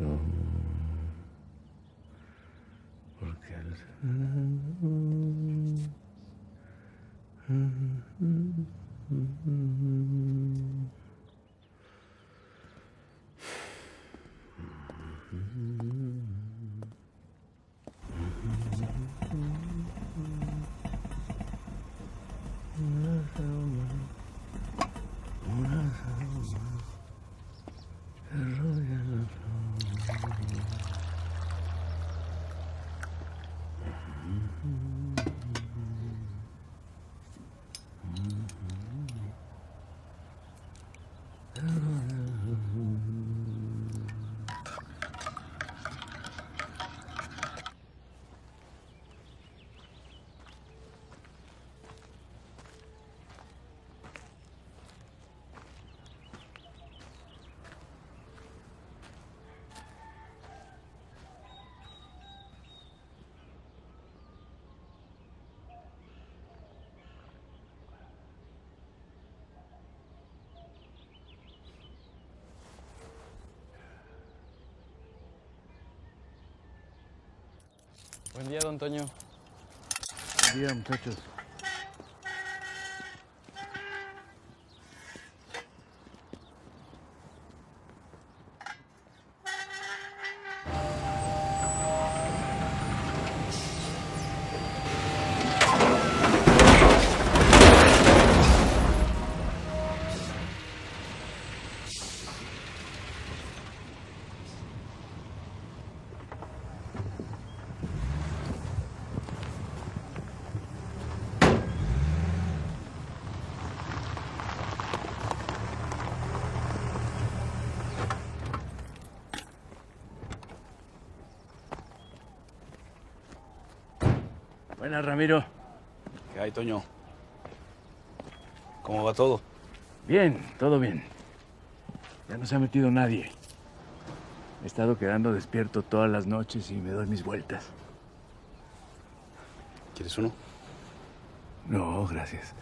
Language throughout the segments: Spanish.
嗯 Buen día, don Toño. Buen día, muchachos. Buenas, Ramiro. ¿Qué hay, Toño? ¿Cómo va todo? Bien, todo bien. Ya no se ha metido nadie. He estado quedando despierto todas las noches y me doy mis vueltas. ¿Quieres uno? No, gracias.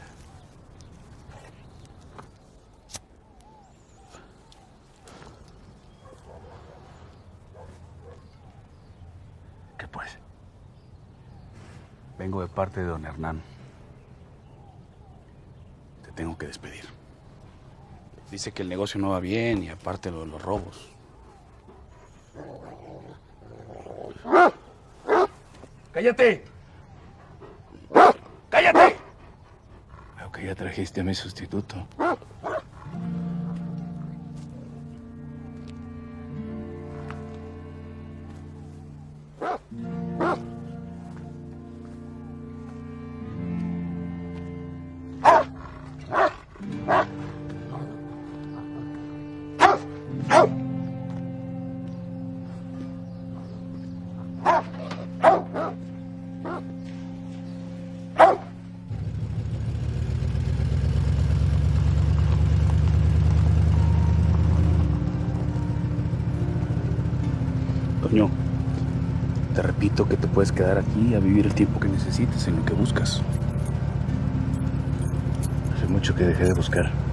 ¿Qué pues? Vengo de parte de don Hernán. Te tengo que despedir. Dice que el negocio no va bien y aparte lo de los robos. ¡Cállate! ¡Cállate! Veo que ya trajiste a mi sustituto. Quedar aquí a vivir el tiempo que necesites en lo que buscas. Hace mucho que dejé de buscar.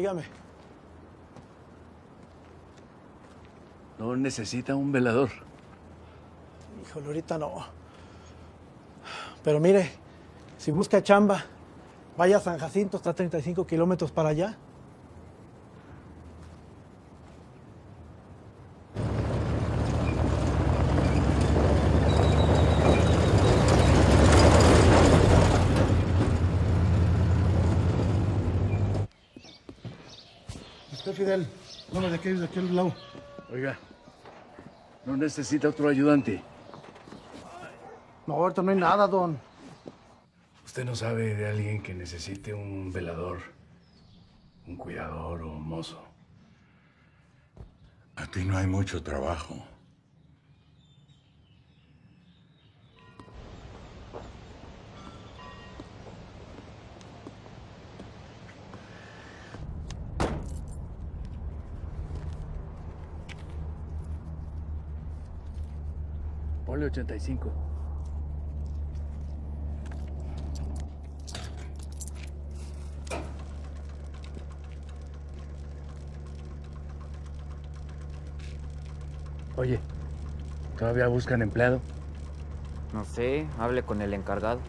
Dígame. No necesita un velador. Híjole, ahorita no. Pero mire, si busca chamba, vaya a San Jacinto, está a 35 kilómetros para allá. Fidel, no me dejes de aquel lado. Oiga, no necesita otro ayudante. No, ahorita no hay nada, don. ¿Usted no sabe de alguien que necesite un velador, un cuidador o un mozo? A ti no hay mucho trabajo. Ponle 85. Oye, ¿todavía buscan empleado? No sé, hable con el encargado.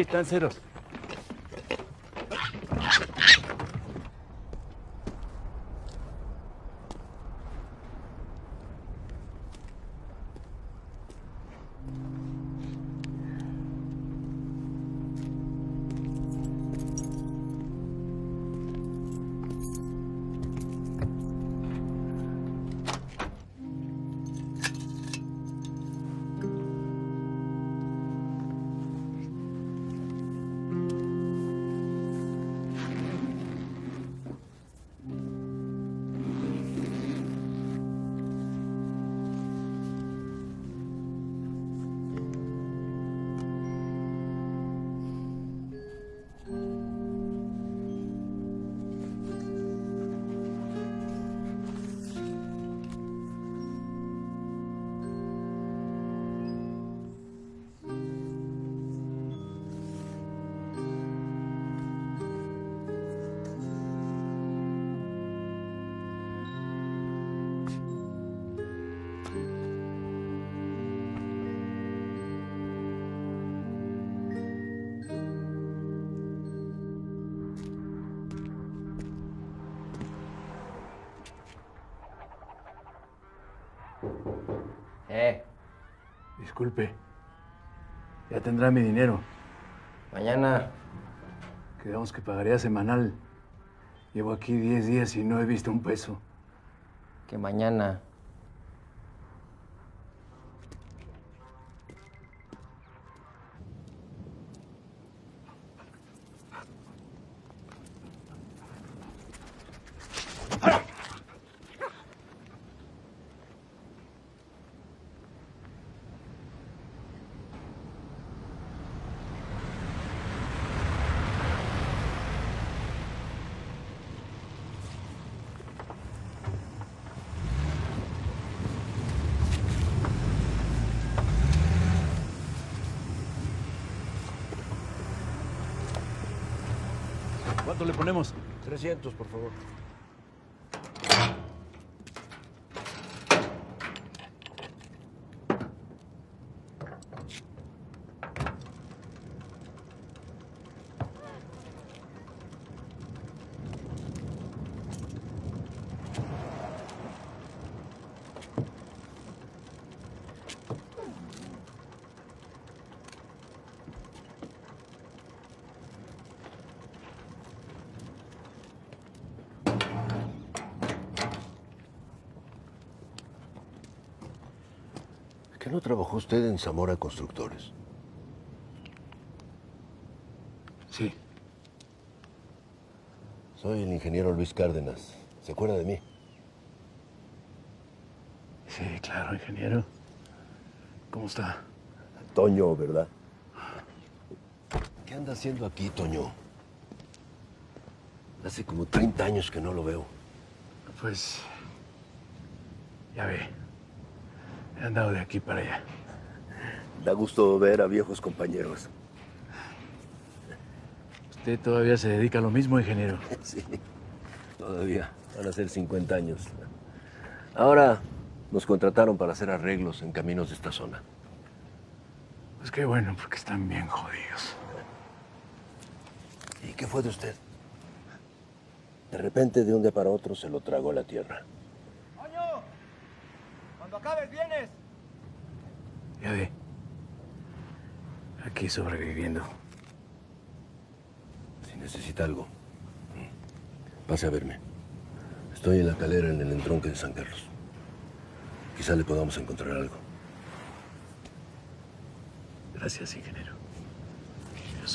Están ceros. Mi dinero. mañana. Quedamos que pagaría semanal. Llevo aquí 10 días y no he visto un peso. Que mañana. ¿Cuánto le ponemos? 300, por favor. ¿Qué no trabajó usted en Zamora Constructores? Sí. Soy el ingeniero Luis Cárdenas. ¿Se acuerda de mí? Sí, claro, ingeniero. ¿Cómo está? Toño, ¿verdad? ¿Qué anda haciendo aquí, Toño? Hace como 30 años que no lo veo. Pues... Ya ve. He andado de aquí para allá. Da gusto ver a viejos compañeros. ¿Usted todavía se dedica a lo mismo, ingeniero? Sí, todavía. Van a ser 50 años. Ahora nos contrataron para hacer arreglos en caminos de esta zona. Pues qué bueno, porque están bien jodidos. ¿Y qué fue de usted? De repente, de un día para otro, se lo tragó la tierra. ¡Toño! Cuando acabes, vienes. Ya ve. Aquí sobreviviendo. Si necesita algo, pase a verme. Estoy en la calera en el entronque de San Carlos. Quizá le podamos encontrar algo. Gracias, ingeniero. A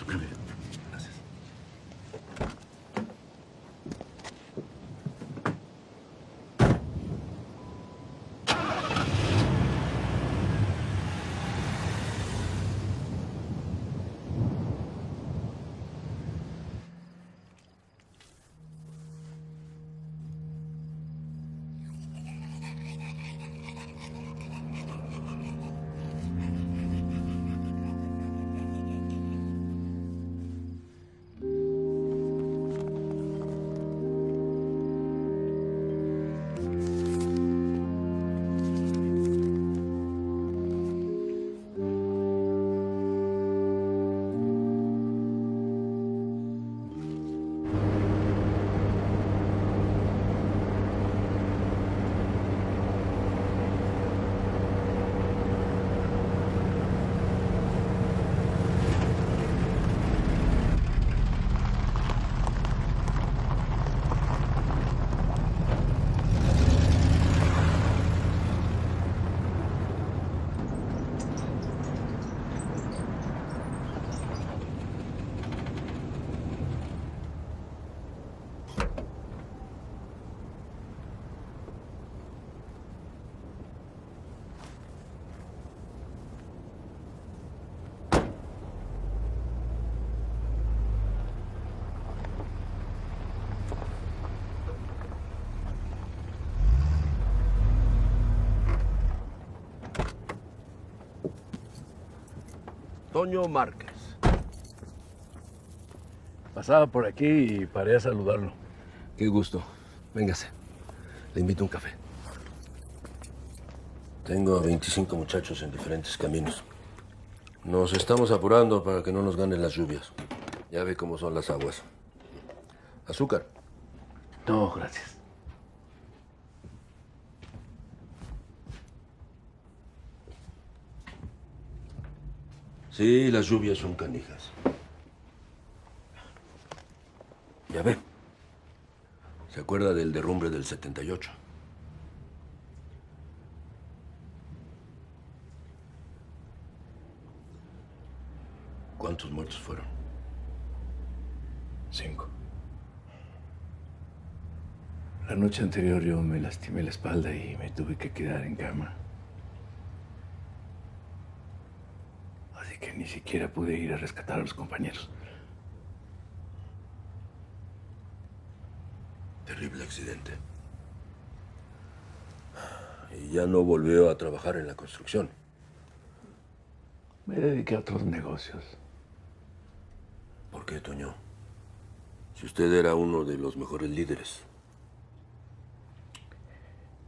Toño Márquez. Pasaba por aquí y paré a saludarlo. Qué gusto. Véngase. Le invito a un café. Tengo a 25 muchachos en diferentes caminos. Nos estamos apurando para que no nos ganen las lluvias. Ya ve cómo son las aguas. Azúcar. No, gracias. Sí, las lluvias son canijas. Ya ve. ¿Se acuerda del derrumbe del 78? ¿Cuántos muertos fueron? Cinco. La noche anterior yo me lastimé la espalda y me tuve que quedar en cama. Así que ni siquiera pude ir a rescatar a los compañeros. Terrible accidente. Y ya no volvió a trabajar en la construcción. Me dediqué a otros negocios. ¿Por qué, Toño? Si usted era uno de los mejores líderes.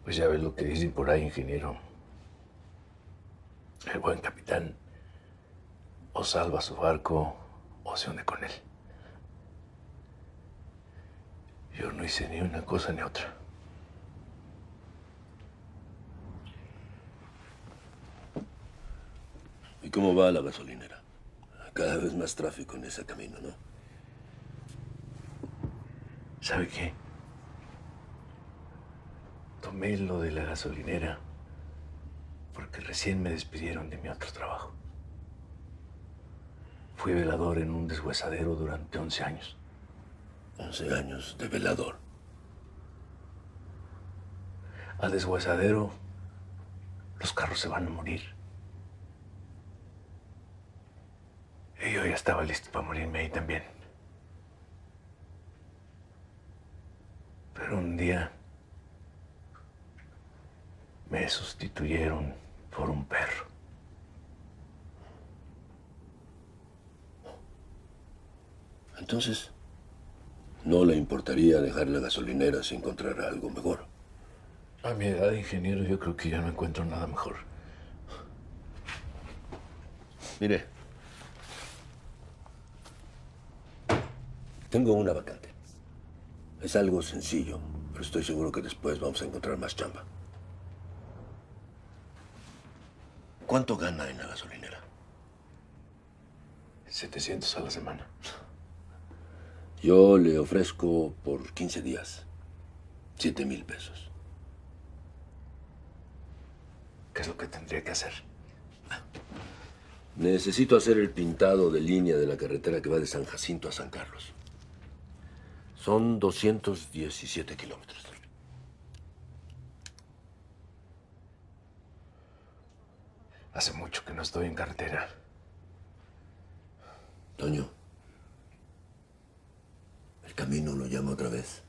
Pues ya ves lo que dicen por ahí, ingeniero. El buen capitán o salva su barco o se hunde con él. Yo no hice ni una cosa ni otra. ¿Y cómo va la gasolinera? Cada vez más tráfico en ese camino, ¿no? ¿Sabe qué? Tomé lo de la gasolinera porque recién me despidieron de mi otro trabajo. Fui velador en un deshuesadero durante 11 años. 11 años de velador. Al deshuesadero, los carros se van a morir. Y yo ya estaba listo para morirme ahí también. Pero un día me sustituyeron por un perro. Entonces, ¿no le importaría dejar la gasolinera si encontrara algo mejor? A mi edad ingeniero yo creo que ya no encuentro nada mejor. Mire, tengo una vacante. Es algo sencillo, pero estoy seguro que después vamos a encontrar más chamba. ¿Cuánto gana en la gasolinera? 700 a la semana. Yo le ofrezco por 15 días 7 mil pesos. ¿Qué es lo que tendría que hacer? Necesito hacer el pintado de línea de la carretera que va de San Jacinto a San Carlos. Son 217 kilómetros. Hace mucho que no estoy en carretera. Toño, el camino lo llama otra vez.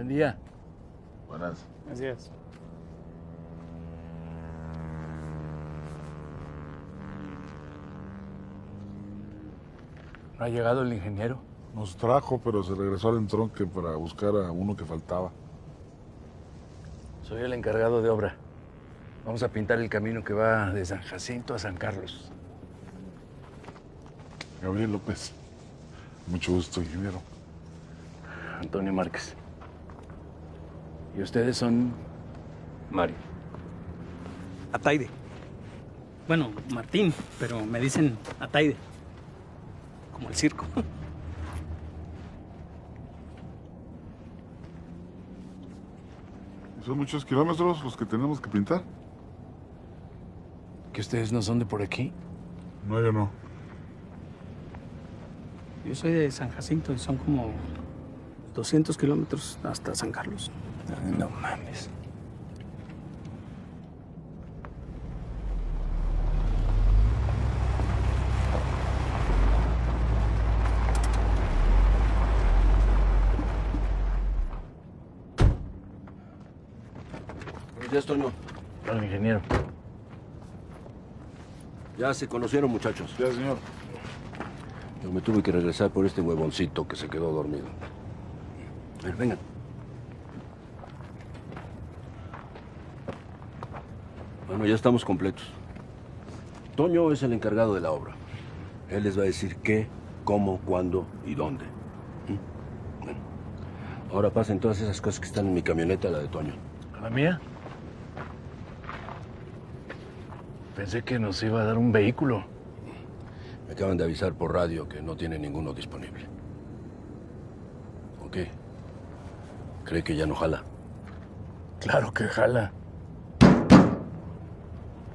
Buen día. Buenas. Así es. ¿No ha llegado el ingeniero? Nos trajo, pero se regresó al entronque para buscar a uno que faltaba. Soy el encargado de obra. Vamos a pintar el camino que va de San Jacinto a San Carlos. Gabriel López. Mucho gusto, ingeniero. Antonio Márquez. ¿Y ustedes son? Mario. Ataide. Bueno, Martín, pero me dicen Ataide. Como el circo. Son muchos kilómetros los que tenemos que pintar. ¿Que ustedes no son de por aquí? No, yo no. Yo soy de San Jacinto y son como 200 kilómetros hasta San Carlos. No mames. Buenos días, Toño. Hola, ingeniero. Ya se conocieron, muchachos. Ya, señor. Yo me tuve que regresar por este huevoncito que se quedó dormido. A ver, vengan. Bueno, ya estamos completos. Toño es el encargado de la obra. Él les va a decir qué, cómo, cuándo y dónde. ¿Mm? Bueno, ahora pasen todas esas cosas que están en mi camioneta, la de Toño. ¿A la mía? Pensé que nos iba a dar un vehículo. Me acaban de avisar por radio que no tiene ninguno disponible. ¿O qué? ¿Cree que ya no jala? Claro que jala.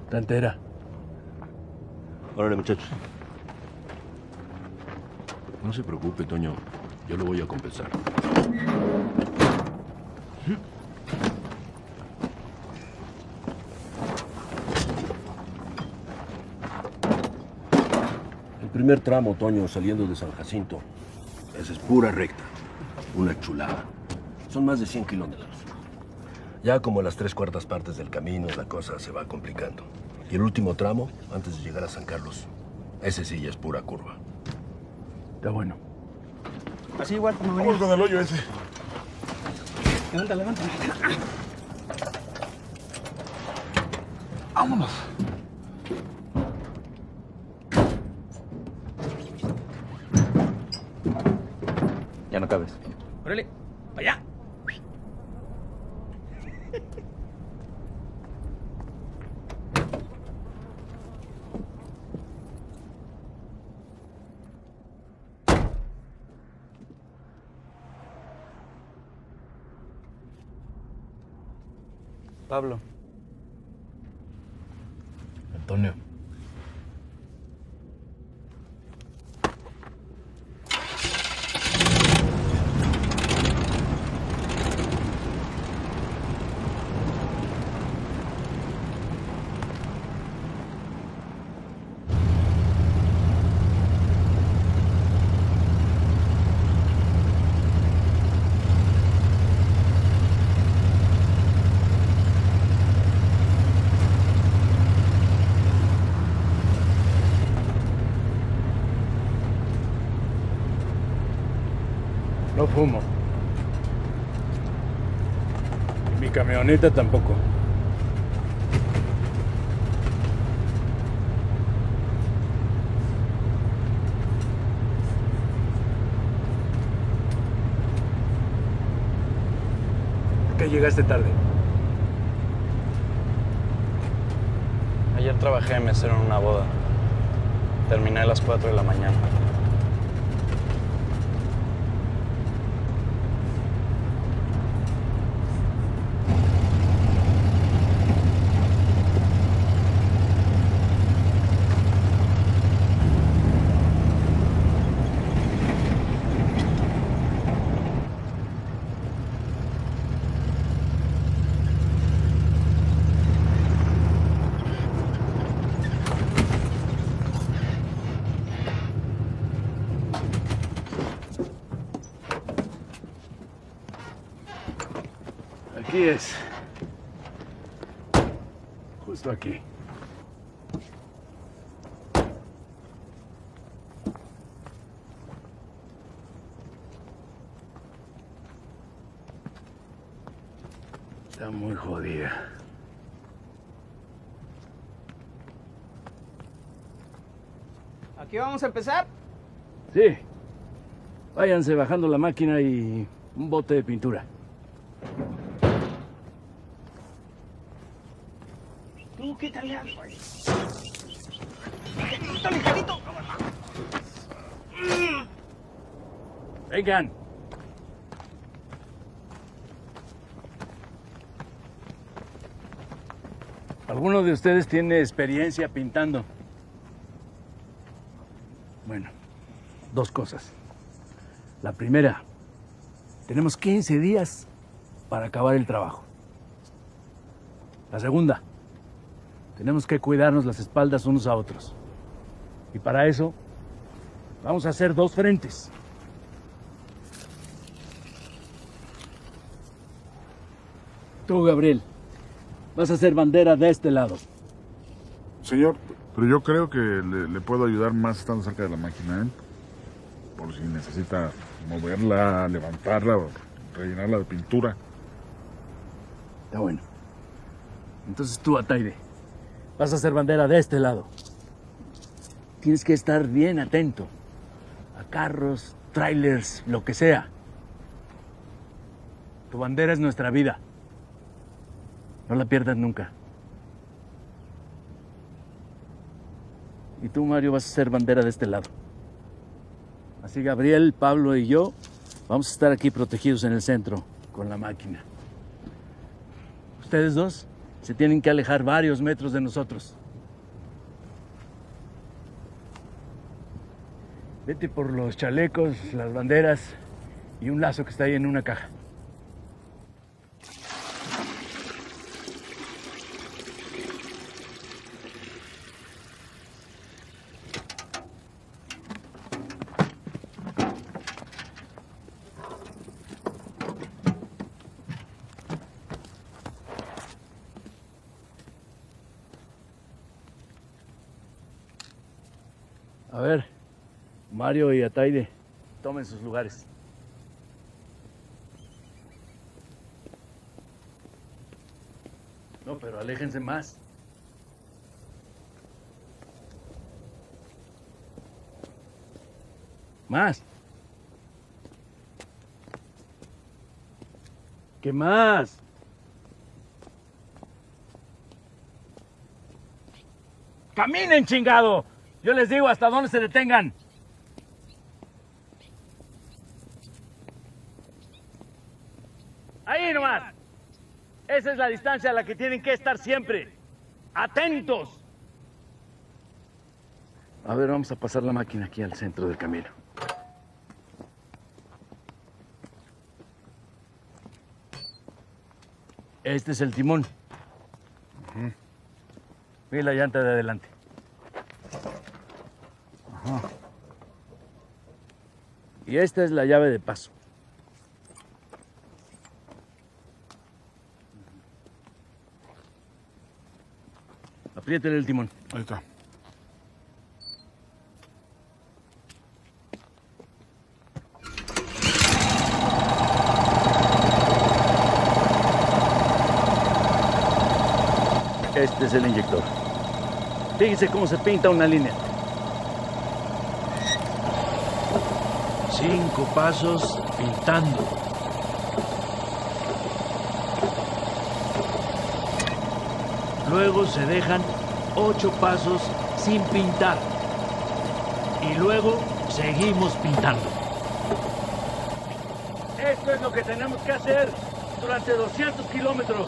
Está entera. Órale, muchachos. No se preocupe, Toño. Yo lo voy a compensar. El primer tramo, Toño, saliendo de San Jacinto. Esa es pura recta. Una chulada. Son más de 100 kilómetros. Ya como las tres cuartas partes del camino, la cosa se va complicando. Y el último tramo, antes de llegar a San Carlos, ese sí ya es pura curva. Está bueno. Así igual como Vamos con el hoyo ese. Levanta, levanta. Vámonos. Ya no cabes. Órale, para allá. Pablo. Antonio. No fumo. Camioneta tampoco. ¿Por qué llegaste tarde? Ayer trabajé de mesero en una boda. Terminé a las 4 de la mañana. Aquí es. Justo aquí. Está muy jodida. Aquí vamos a empezar. Sí. Váyanse bajando la máquina y un bote de pintura. Tú, quítale algo ahí. Vengan. ¿Alguno de ustedes tiene experiencia pintando? Bueno, dos cosas. La primera, tenemos 15 días para acabar el trabajo. La segunda, tenemos que cuidarnos las espaldas unos a otros. Y para eso, vamos a hacer dos frentes. Tú, Gabriel, vas a hacer bandera de este lado. Señor, pero yo creo que le, puedo ayudar más estando cerca de la máquina, ¿eh? Por si necesita moverla, levantarla, rellenarla de pintura. Está bueno. Entonces tú, Ataide, vas a hacer bandera de este lado. Tienes que estar bien atento a carros, trailers, lo que sea. Tu bandera es nuestra vida. No la pierdas nunca. Y tú, Mario, vas a ser bandera de este lado. Así Gabriel, Pablo y yo vamos a estar aquí protegidos en el centro con la máquina. Ustedes dos se tienen que alejar varios metros de nosotros. Vete por los chalecos, las banderas y un lazo que está ahí en una caja. A ver, Mario y Ataide, Tomen sus lugares. No, pero aléjense más. Más. ¿Qué más? ¡Caminen, chingado! Yo les digo hasta dónde se detengan. Ahí nomás. Esa es la distancia a la que tienen que estar siempre. Atentos. A ver, vamos a pasar la máquina aquí al centro del camino. Este es el timón. Mira la llanta de adelante. Y esta es la llave de paso. Apriétele el timón. Ahí está. Este es el inyector. Fíjese cómo se pinta una línea. Cinco pasos pintando. Luego se dejan ocho pasos sin pintar. Y luego seguimos pintando. Esto es lo que tenemos que hacer durante 200 kilómetros.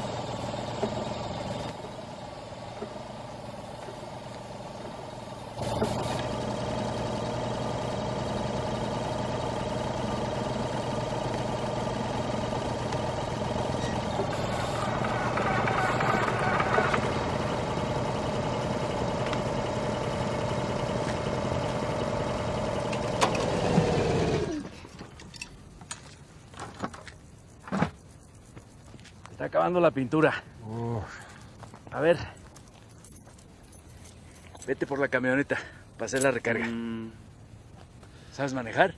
Está acabando la pintura. A ver. Vete por la camioneta para hacer la recarga. ¿Sabes manejar?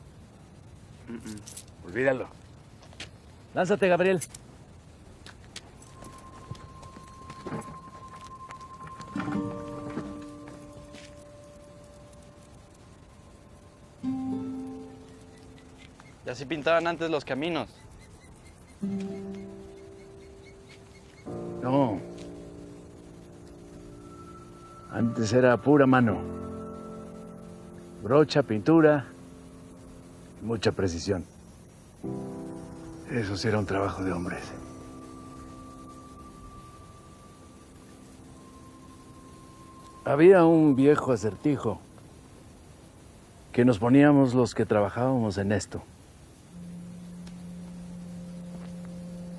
Olvídalo. Lánzate, Gabriel. Y así pintaban antes los caminos. Antes era pura mano. Brocha, pintura mucha precisión. Eso sí era un trabajo de hombres. Había un viejo acertijo que nos poníamos los que trabajábamos en esto.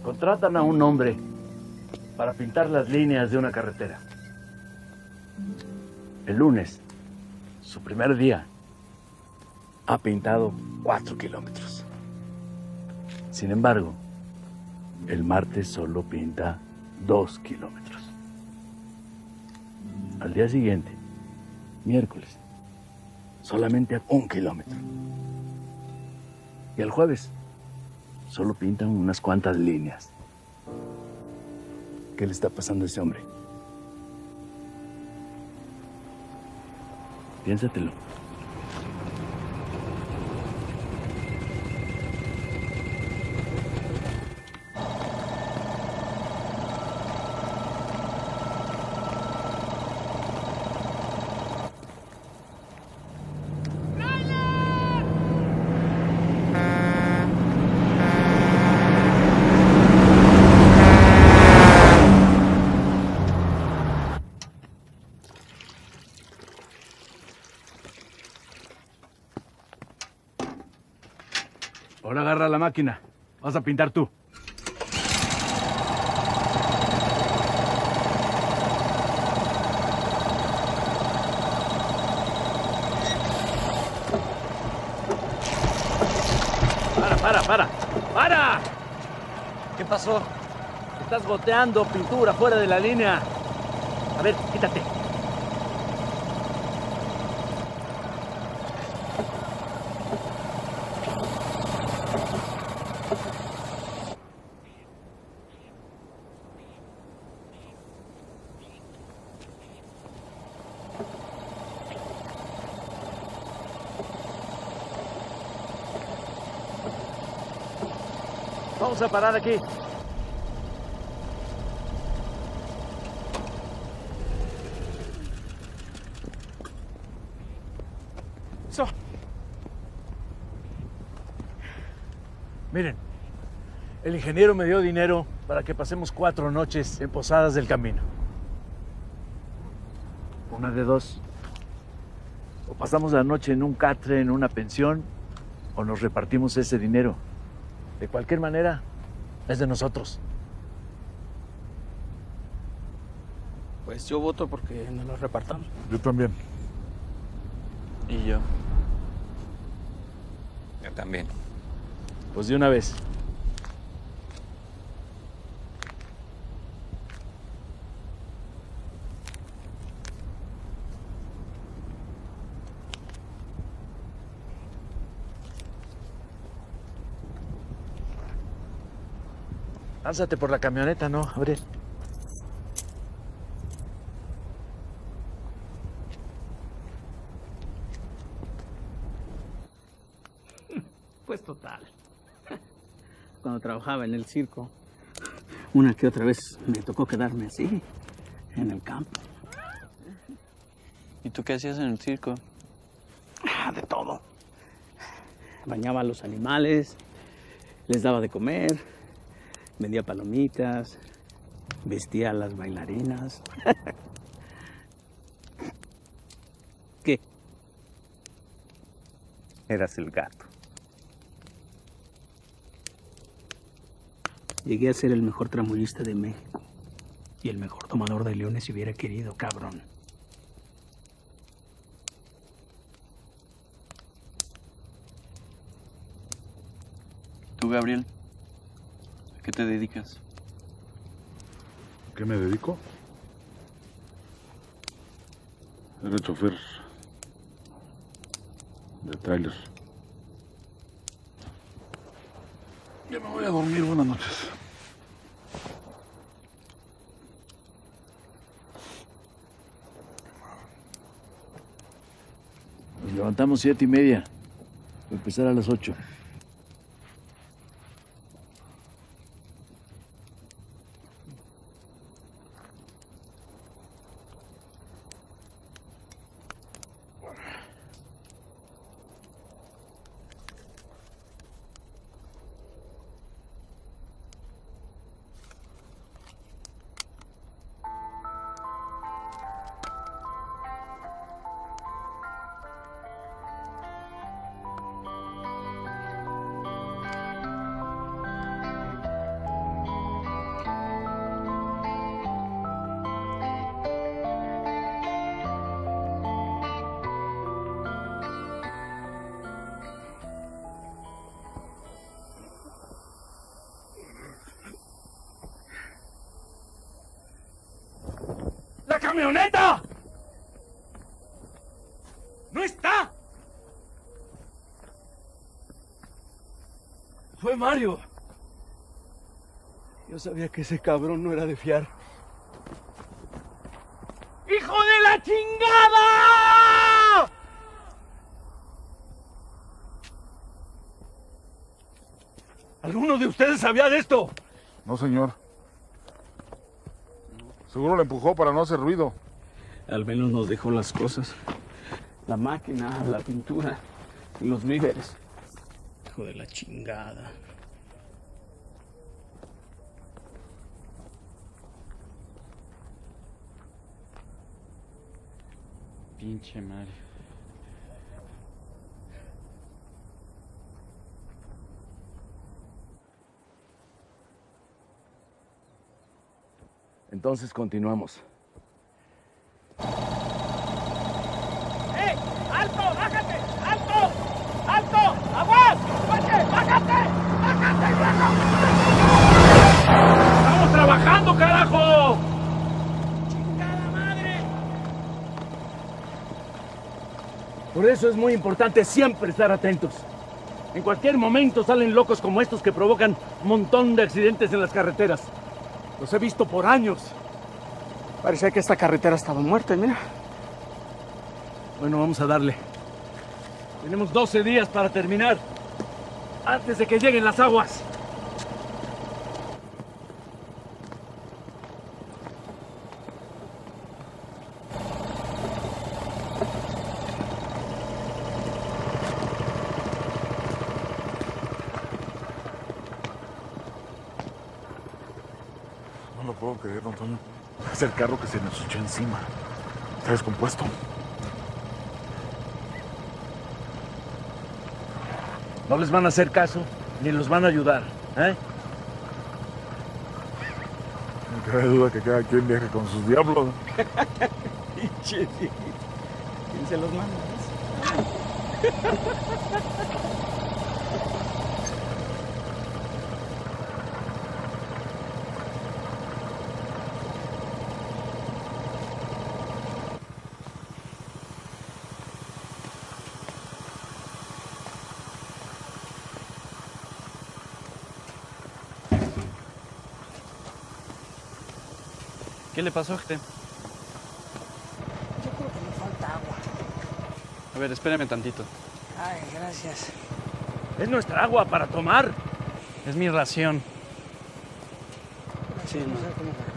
Contratan a un hombre para pintar las líneas de una carretera. El lunes, su primer día, ha pintado cuatro kilómetros. Sin embargo, el martes solo pinta dos kilómetros. Al día siguiente, miércoles, solamente un kilómetro. Y el jueves, solo pintan unas cuantas líneas. ¿Qué le está pasando a ese hombre? Piénsatelo. Ahora agarra la máquina. Vas a pintar tú. Para, para, para. ¡Para! ¿Qué pasó? Estás goteando pintura fuera de la línea. A ver, quítate. Vamos a parar aquí. Eso. Miren, el ingeniero me dio dinero para que pasemos cuatro noches en Posadas del Camino. Una de dos. O pasamos la noche en un catre, en una pensión, o nos repartimos ese dinero. De cualquier manera, es de nosotros. Pues yo voto porque nos lo repartamos. Yo también. Y yo. Yo también. Pues de una vez. Lánzate por la camioneta, ¿no, Abre. Pues total. Cuando trabajaba en el circo, una que otra vez me tocó quedarme así, en el campo. ¿Y tú qué hacías en el circo? Ah, De todo. Bañaba a los animales, les daba de comer, vendía palomitas, vestía a las bailarinas. ¿Qué? Eras el gato. Llegué a ser el mejor tramoyista de México y el mejor tomador de leones si hubiera querido, cabrón. ¿Tú, Gabriel? ¿A qué te dedicas? ¿Qué me dedico? Era chofer de tráiler. Ya me voy a dormir. Buenas noches. Nos levantamos siete y media. Para empezar a las ocho. Mario. Yo sabía que ese cabrón no era de fiar. ¡Hijo de la chingada! ¿Alguno de ustedes sabía de esto? No, señor. Seguro lo empujó para no hacer ruido. Al menos nos dejó las cosas. La máquina, la pintura y los víveres. Hijo de la chingada. Pinche Mario. Entonces continuamos. ¡Eh! ¡Alto! ¡Bájate! ¡Alto! ¡Alto! ¡Aguas! ¡Coche! ¡Bájate! ¡Bájate, viejo! ¡Estamos trabajando, carajo! ¡Chingada madre! Por eso es muy importante siempre estar atentos. En cualquier momento salen locos como estos que provocan un montón de accidentes en las carreteras. Los he visto por años. Parecía que esta carretera estaba muerta, mira. Bueno, vamos a darle. Tenemos 12 días para terminar. Antes de que lleguen las aguas. lo puedo creer, don Toño. Es el carro que se nos echó encima. Está descompuesto. No les van a hacer caso, ni los van a ayudar. ¿eh? No cabe duda que cada quien viaje con sus diablos. ¿Quién se los manda? ¿Qué le pasó, gente? Yo creo que me falta agua. A ver, espérame tantito. Ay, gracias. Es nuestra agua para tomar. Es mi ración. Sí, no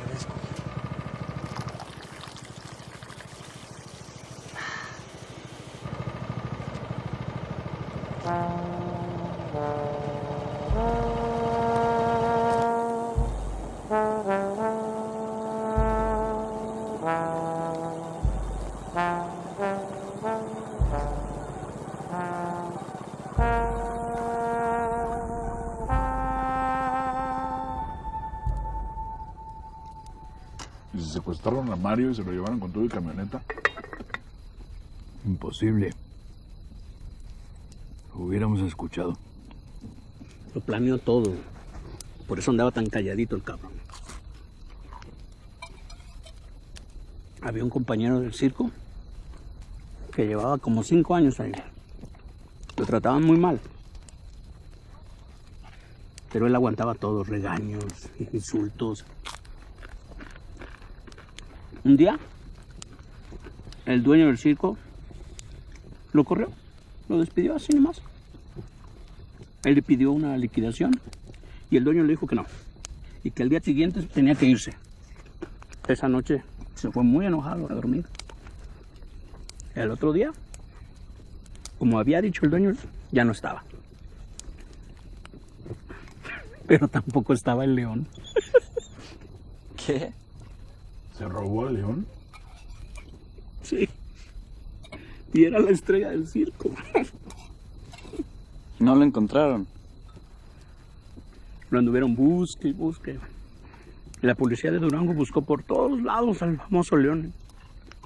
secuestraron a Mario y se lo llevaron con todo y camioneta. Imposible. Lo hubiéramos escuchado. Lo planeó todo. Por eso andaba tan calladito el cabrón. Había un compañero del circo que llevaba como cinco años ahí. Lo trataban muy mal. Pero él aguantaba todo, regaños, insultos. Un día, el dueño del circo lo corrió, lo despidió así nomás. Él le pidió una liquidación y el dueño le dijo que no. Y que al día siguiente tenía que irse. Esa noche se fue muy enojado a dormir. El otro día, como había dicho el dueño, ya no estaba. Pero tampoco estaba el león. ¿Qué? ¿Se robó al león? Sí. Y era la estrella del circo. No lo encontraron. Lo anduvieron busque y busque. La policía de Durango buscó por todos lados al famoso león.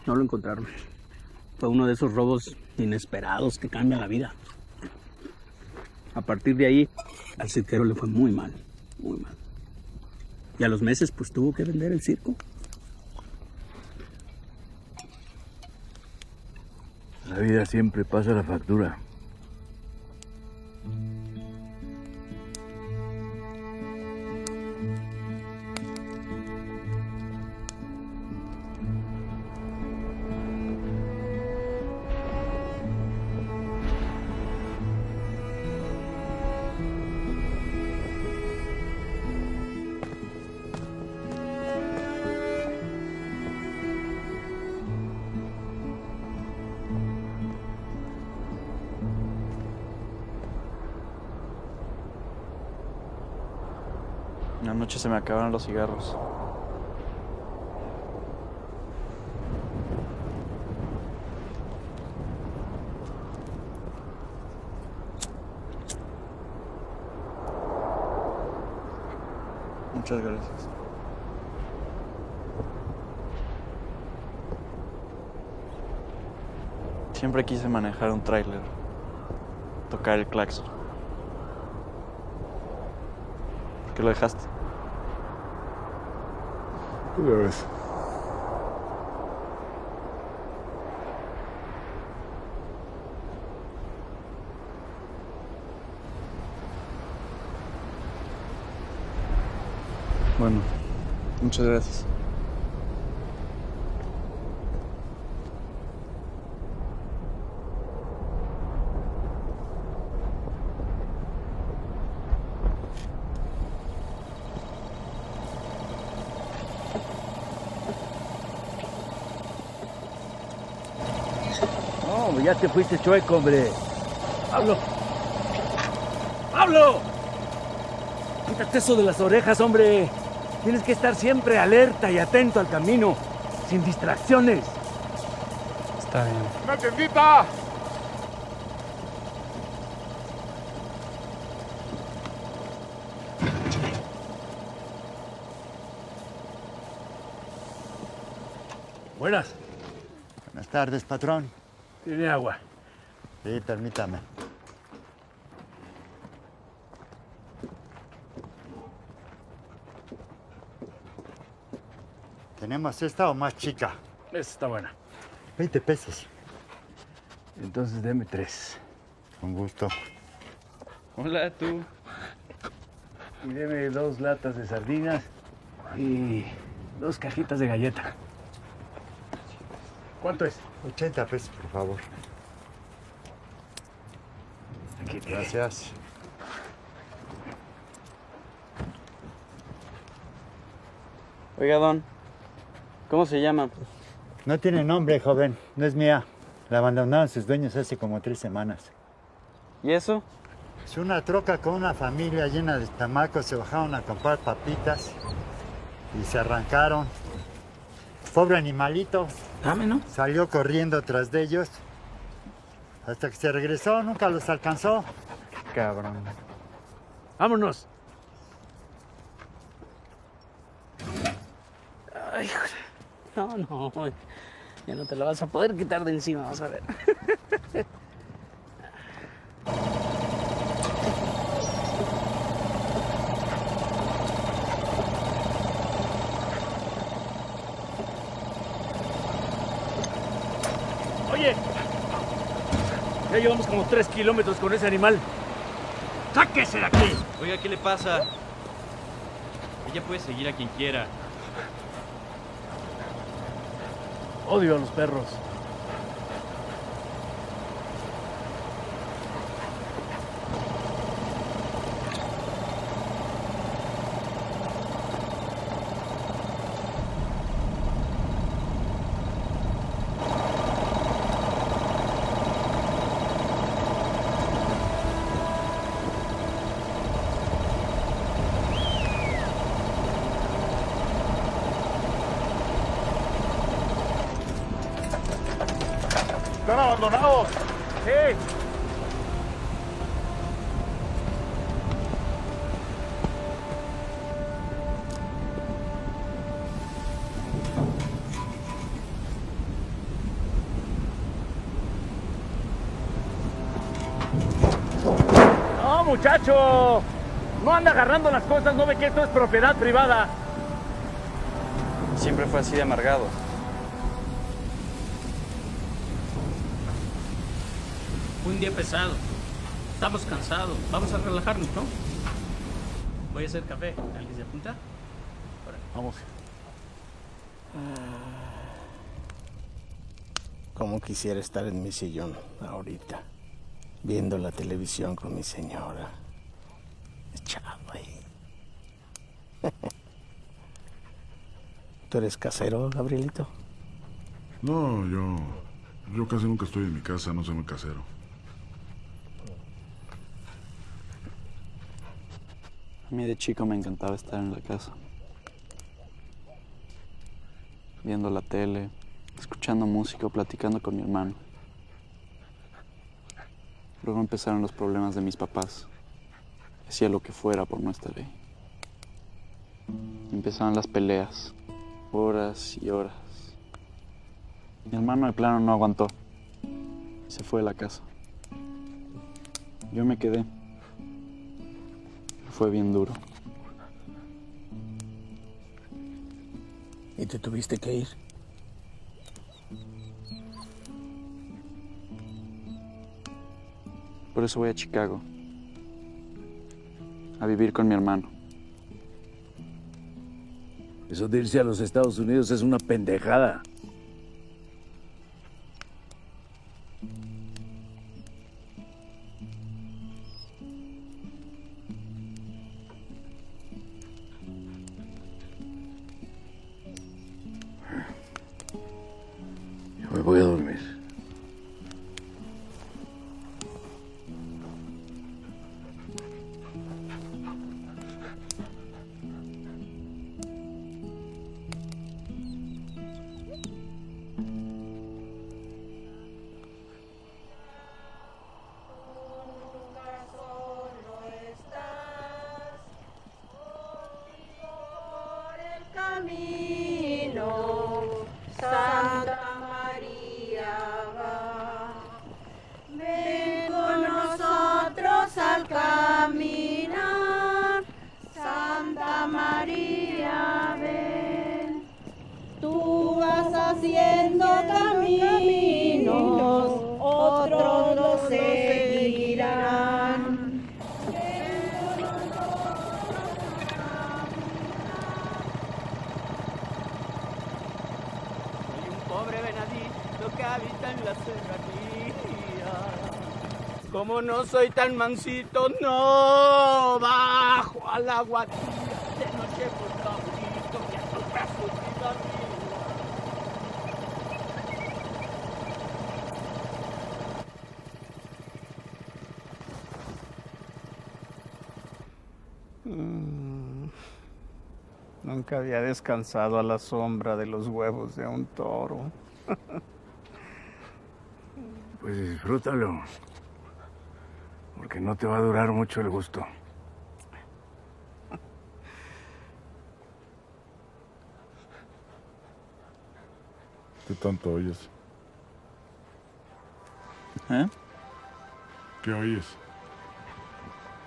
No lo encontraron. Fue uno de esos robos inesperados que cambian la vida. A partir de ahí, al cirquero le fue muy mal, muy mal. Y a los meses, pues tuvo que vender el circo. La vida siempre pasa la factura. Acabaron los cigarros. Muchas gracias. Siempre quise manejar un tráiler, tocar el claxon. ¿Por qué lo dejaste? Ya ves. Bueno, muchas gracias. Te fuiste chueco, hombre. Pablo. ¡Pablo! Quítate eso de las orejas, hombre. Tienes que estar siempre alerta y atento al camino, sin distracciones. Está bien. ¡Una tiendita! Buenas. Buenas tardes, patrón. Tiene agua. Sí, permítame. ¿Tenemos esta o más chica? Esta está buena. 20 pesos. Entonces deme tres. Con gusto. Hola, tú. Y deme dos latas de sardinas y dos cajitas de galleta. ¿Cuánto es? 80 pesos, por favor. Aquí. Gracias. Oiga, don. ¿Cómo se llama? No tiene nombre, joven. No es mía. La abandonaron sus dueños hace como tres semanas. ¿Y eso? Es una troca con una familia llena de chamacos. Se bajaron a comprar papitas y se arrancaron. Pobre animalito. Dame, ¿no? Salió corriendo tras de ellos. Hasta que se regresó, nunca los alcanzó. Cabrón. Vámonos. Ay, joder. no, no. Ya no te lo vas a poder quitar de encima, vas a ver. Oye, ya llevamos como tres kilómetros con ese animal. ¡Sáquese de aquí! Oiga, ¿qué le pasa? Ella puede seguir a quien quiera. Odio a los perros. Muchacho! No anda agarrando las cosas, no ve que esto es propiedad privada. Siempre fue así de amargado. Fue un día pesado. Estamos cansados. Vamos a relajarnos, ¿no? Voy a hacer café. ¿Alguien se apunta? Vamos. Como quisiera estar en mi sillón ahorita, viendo la televisión con mi señora. Echado ahí. ¿Tú eres casero, Gabrielito? No, yo. Yo casi nunca estoy en mi casa, no soy muy casero. A mí de chico me encantaba estar en la casa. Viendo la tele, escuchando música o platicando con mi hermano. Luego empezaron los problemas de mis papás. Hacía lo que fuera por no estar ahí. Empezaron las peleas, horas y horas. Mi hermano de plano no aguantó. Se fue de la casa. Yo me quedé. Fue bien duro. ¿Y te tuviste que ir? Por eso voy a Chicago. A vivir con mi hermano. Eso de irse a los Estados Unidos es una pendejada. Mansito, no bajo al agua de noche por cabrito y a su presumida Mm. Nunca había descansado a la sombra de los huevos de un toro. Pues disfrútalo. No te va a durar mucho el gusto. ¿Qué tanto oyes? ¿Eh? ¿Qué oyes?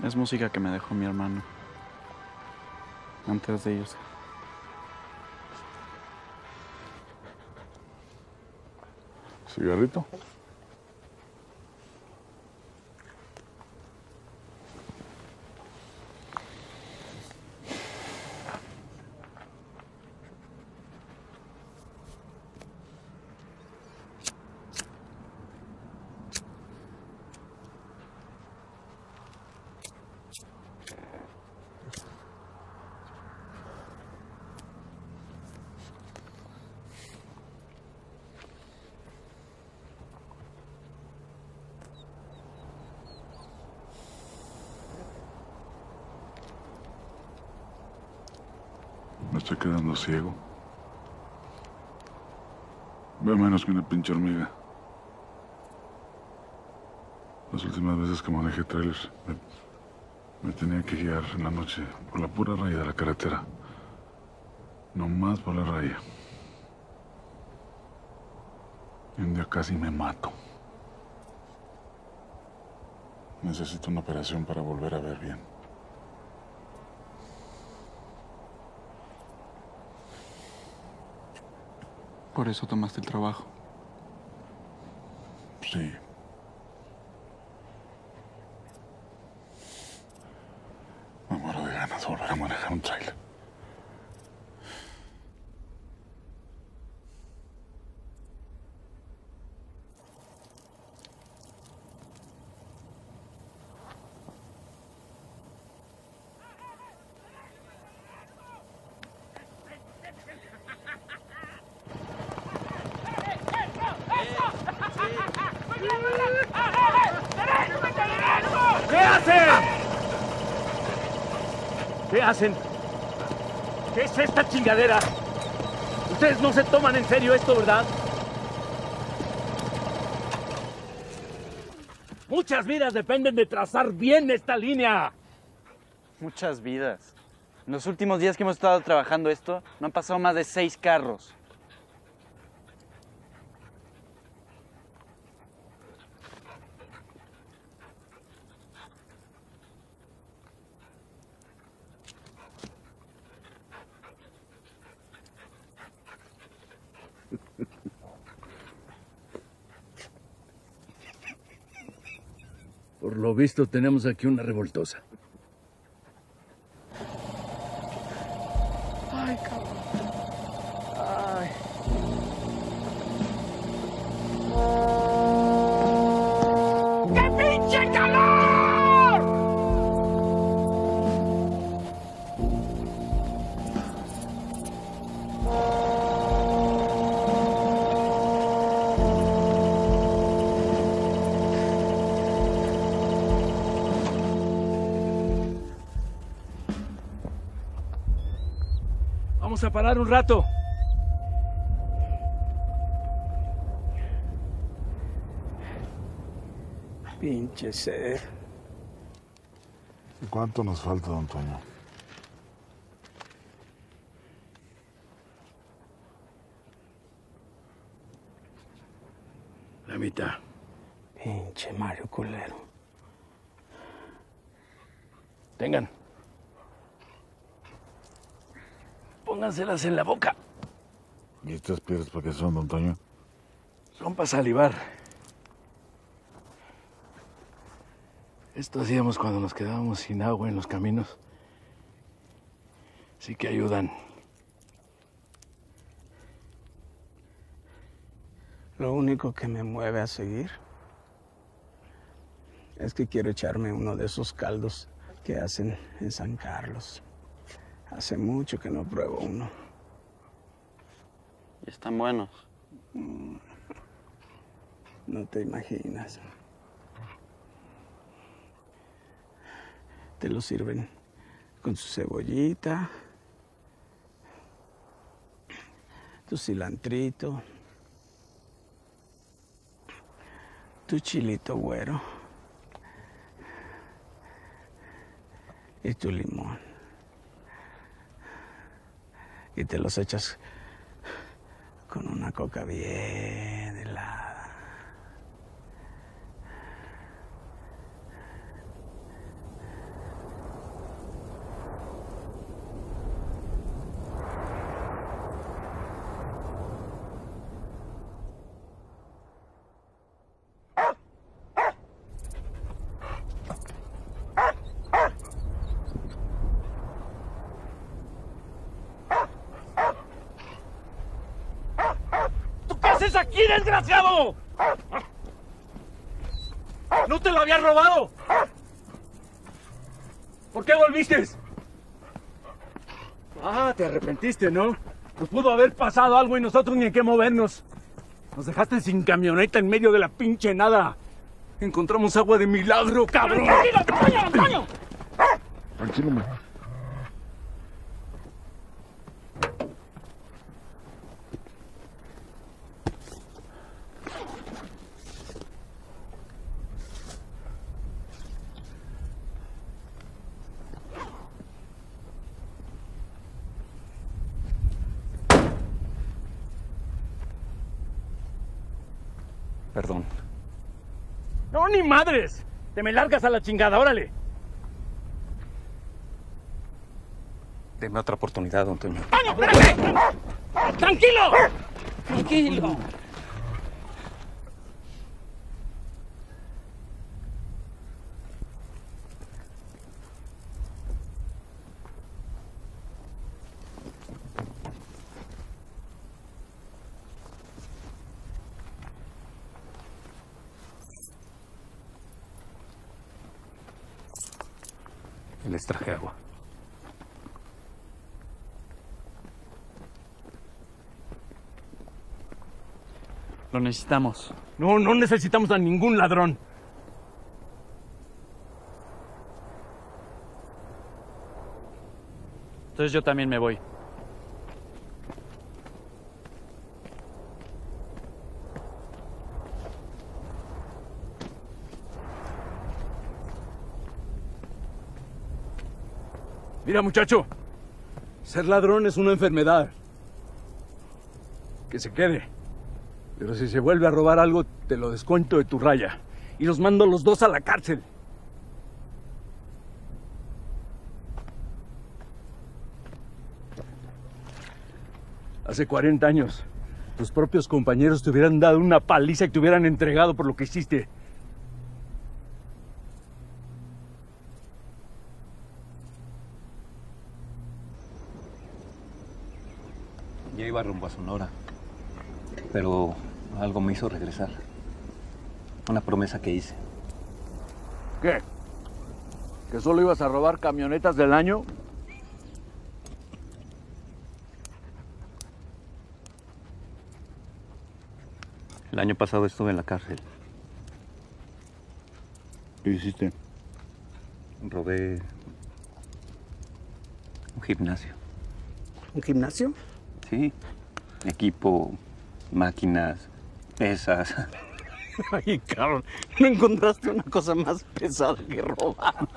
Es música que me dejó mi hermano. Antes de irse. ¿Cigarrito? Me estoy quedando ciego. Veo menos que una pinche hormiga. Las últimas veces que manejé trailers, me, me tenía que guiar en la noche por la pura raya de la carretera. No más por la raya. Y un día casi me mato. Necesito una operación para volver a ver bien. Por eso tomaste el trabajo. Sí. Me muero de ganas de volver a manejar un trailer. ¿Qué hacen? ¿Qué hacen? ¿Qué es esta chingadera? Ustedes no se toman en serio esto, ¿verdad? Muchas vidas dependen de trazar bien esta línea. Muchas vidas. En los últimos días que hemos estado trabajando esto, no han pasado más de seis carros. Visto tenemos aquí una revoltosa. Vamos a parar un rato. Pinche sed. ¿Y cuánto nos falta, don Toño? La mitad. Pinche Mario culero. Tengan. Pónganselas en la boca. ¿Y estas piedras para qué son, don Toño? Son para salivar. Esto hacíamos cuando nos quedábamos sin agua en los caminos. Sí que ayudan. Lo único que me mueve a seguir es que quiero echarme uno de esos caldos que hacen en San Carlos. Hace mucho que no pruebo uno. Y están buenos. Mm. No te imaginas. Te lo sirven con su cebollita, tu cilantrito, tu chilito güero y tu limón. Y te los echas con una coca bien helada. ¿Tú qué haces aquí, desgraciado? ¿No te lo había robado? ¿Por qué volviste? Ah, ¿no? Nos pudo haber pasado algo y nosotros ni en qué movernos. Nos dejaste sin camioneta en medio de la pinche nada. Encontramos agua de milagro, cabrón. ¡Tranquilo, Toño, Toño! Tranquilo, me. Perdón. No, ni madres. Te me largas a la chingada, órale. Deme otra oportunidad, don Toño. ¡Toño, espérate! ¡Tranquilo! Tranquilo. Les traje agua. Lo necesitamos. No, no necesitamos a ningún ladrón. Entonces yo también me voy. Mira, muchacho. Ser ladrón es una enfermedad. Que se quede. Pero si se vuelve a robar algo, te lo descuento de tu raya. Y los mando los dos a la cárcel. Hace 40 años, tus propios compañeros te hubieran dado una paliza y te hubieran entregado por lo que hiciste. Ya iba rumbo a Sonora. Pero algo me hizo regresar. Una promesa que hice. ¿Qué? ¿Que solo ibas a robar camionetas del año? El año pasado estuve en la cárcel. ¿Qué hiciste? Robé un gimnasio. ¿Un gimnasio? Sí. Equipo, máquinas, pesas. Ay, cabrón, ¿no encontraste una cosa más pesada que robar?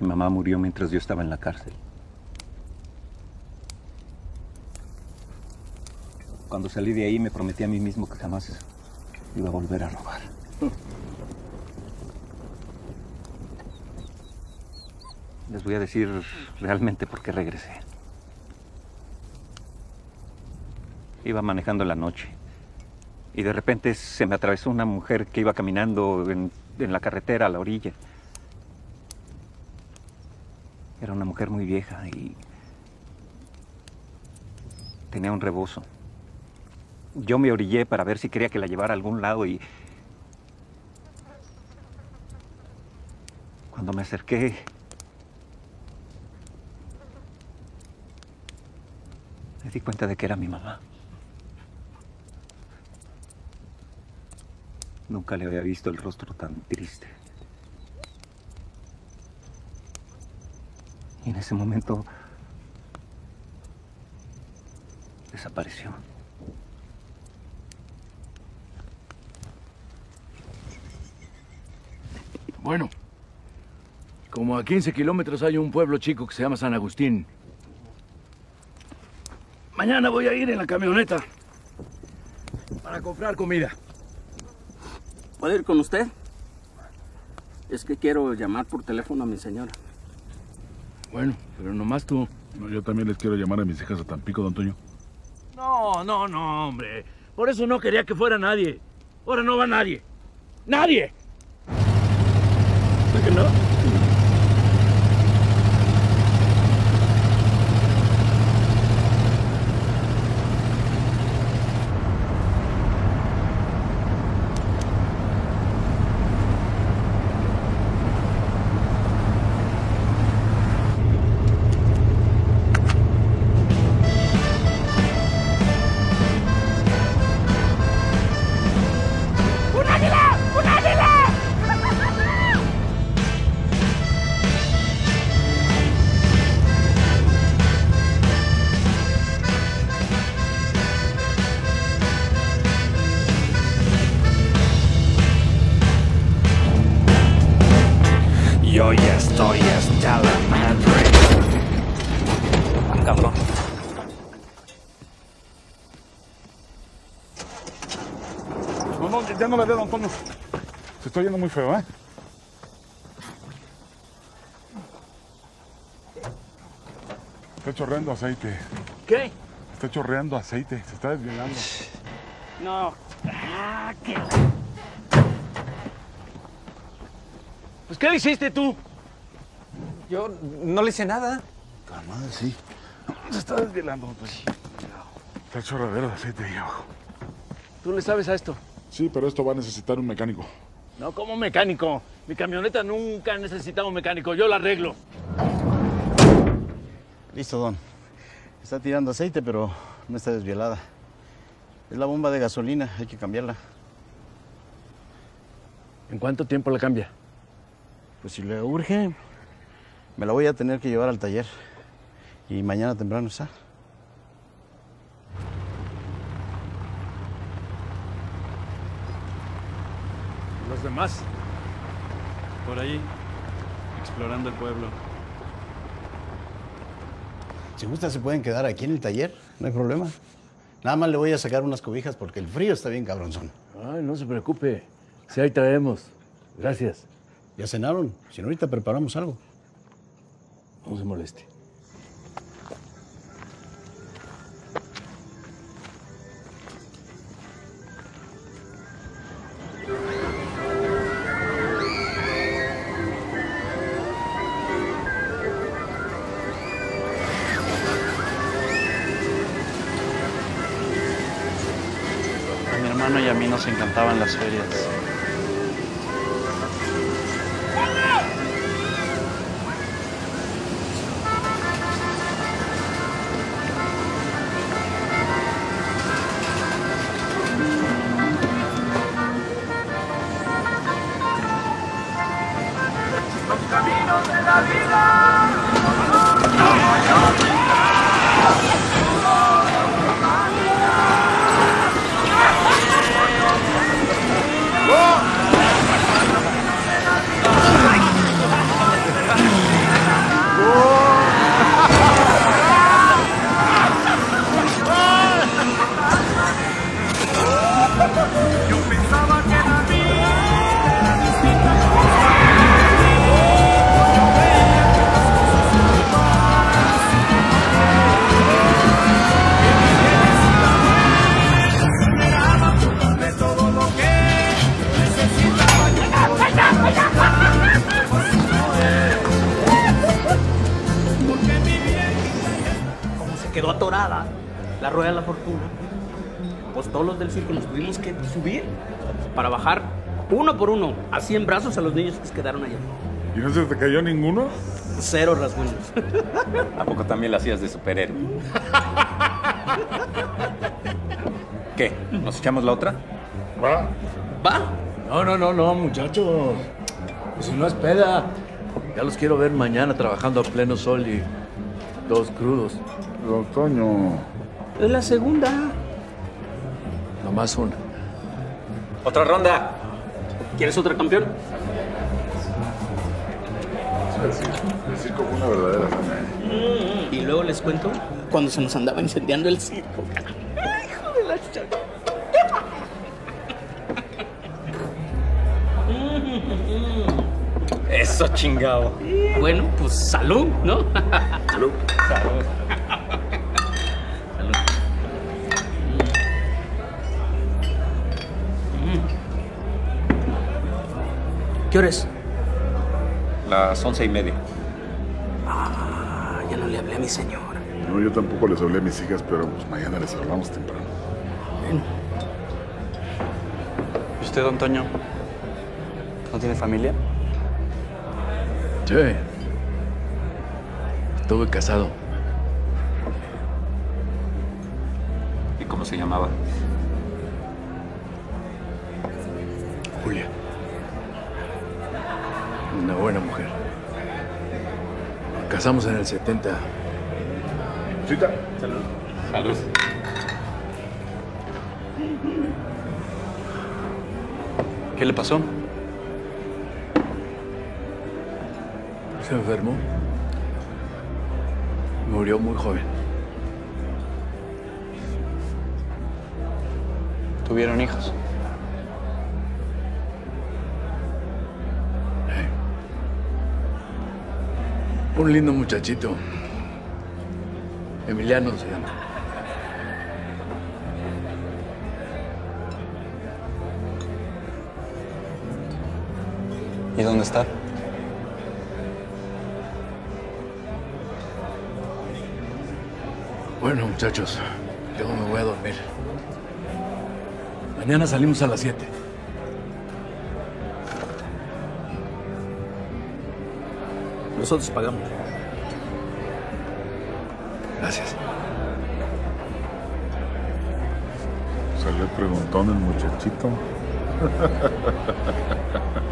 Mi mamá murió mientras yo estaba en la cárcel. Cuando salí de ahí me prometí a mí mismo que jamás iba a volver a robar. Les voy a decir realmente por qué regresé. Iba manejando la noche y de repente se me atravesó una mujer que iba caminando en, en la carretera a la orilla. Era una mujer muy vieja y tenía un rebozo. Yo me orillé para ver si quería que la llevara a algún lado y cuando me acerqué me di cuenta de que era mi mamá. Nunca le había visto el rostro tan triste. Y en ese momento desapareció. Bueno, como a 15 kilómetros hay un pueblo chico que se llama San Agustín. Mañana voy a ir en la camioneta para comprar comida. ¿Puedo ir con usted? Es que quiero llamar por teléfono a mi señora. Bueno, pero nomás tú. No, yo también les quiero llamar a mis hijas a Tampico, don Toño. No, no, no, hombre. Por eso no quería que fuera nadie. Ahora no va nadie. ¡Nadie! No, le dé, don Toño. Se está yendo muy feo, ¿eh? Está chorreando aceite. ¿Qué? Está chorreando aceite. Se está desviando. No. Ah, qué... Pues, ¿qué le hiciste tú? Yo no le hice nada. Calmada, sí. Se está desvielando, Toño. Está chorradero de aceite ahí abajo. ¿Tú le sabes a esto? Sí, pero esto va a necesitar un mecánico. No, como mecánico. Mi camioneta nunca ha necesitado un mecánico. Yo la arreglo. Listo, don. Está tirando aceite, pero no está desvielada. Es la bomba de gasolina, hay que cambiarla. ¿En cuánto tiempo la cambia? Pues si le urge, me la voy a tener que llevar al taller. Y mañana temprano está. ¿Los demás? Por ahí, explorando el pueblo. Si gusta, se pueden quedar aquí en el taller, no hay problema. Nada más le voy a sacar unas cobijas porque el frío está bien cabronzón. Ay, no se preocupe. Si ahí traemos. Gracias. ¿Ya cenaron? Si no, ahorita preparamos algo. No se moleste. Encantaban las así en brazos a los niños que se quedaron allá. ¿Y no se te cayó ninguno? Cero rasguños. ¿A poco también la hacías de superhéroe? ¿Qué? ¿Nos echamos la otra? Va. ¿Va? No, no, no, no, muchachos. Pues si no es peda. Ya los quiero ver mañana trabajando a pleno sol y todos crudos. Don Toño. Es la segunda. Nomás una. Otra ronda. ¿Quieres otro campeón? El circo fue una verdadera. Y luego les cuento cuando se nos andaba incendiando el circo. Hijo de la Eso chingado. Bueno, pues salud, ¿no? Salud. Salud. ¿Qué hora es? Las once y media. Ah, ya no le hablé a mi señora. No, yo tampoco les hablé a mis hijas, pero pues mañana les hablamos temprano. ¿Y usted, don Toño? ¿No tiene familia? Sí. Estuve casado. ¿Y cómo se llamaba? Casamos en el 70. Cita. Salud. Salud. ¿Qué le pasó? Se enfermó. Murió muy joven. ¿Tuvieron hijos? Un lindo muchachito. Emiliano se llama. ¿Y dónde está? Bueno, muchachos, yo me voy a dormir. Mañana salimos a las 7. Nosotros pagamos. Gracias. Salió preguntón el muchachito.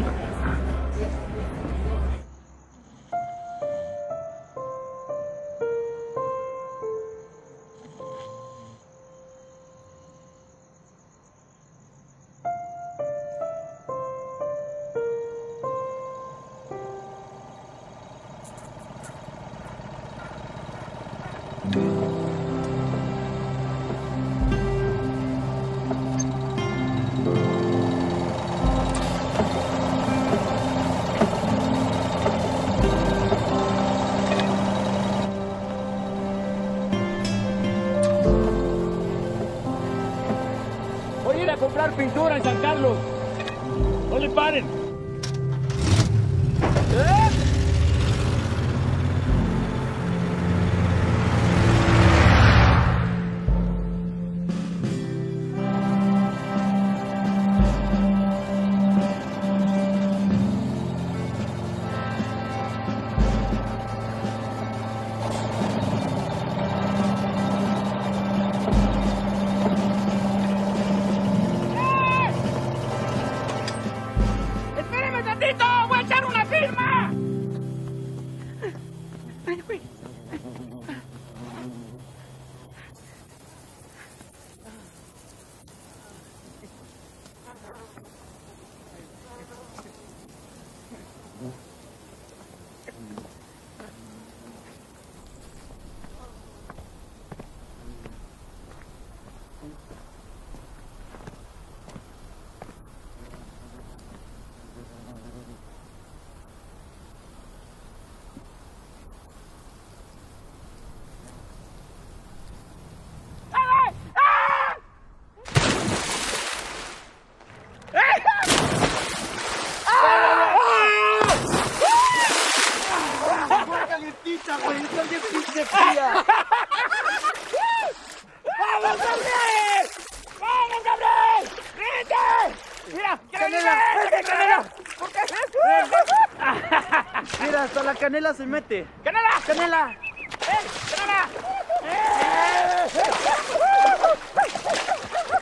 canela se mete. ¡Canela! ¡Canela!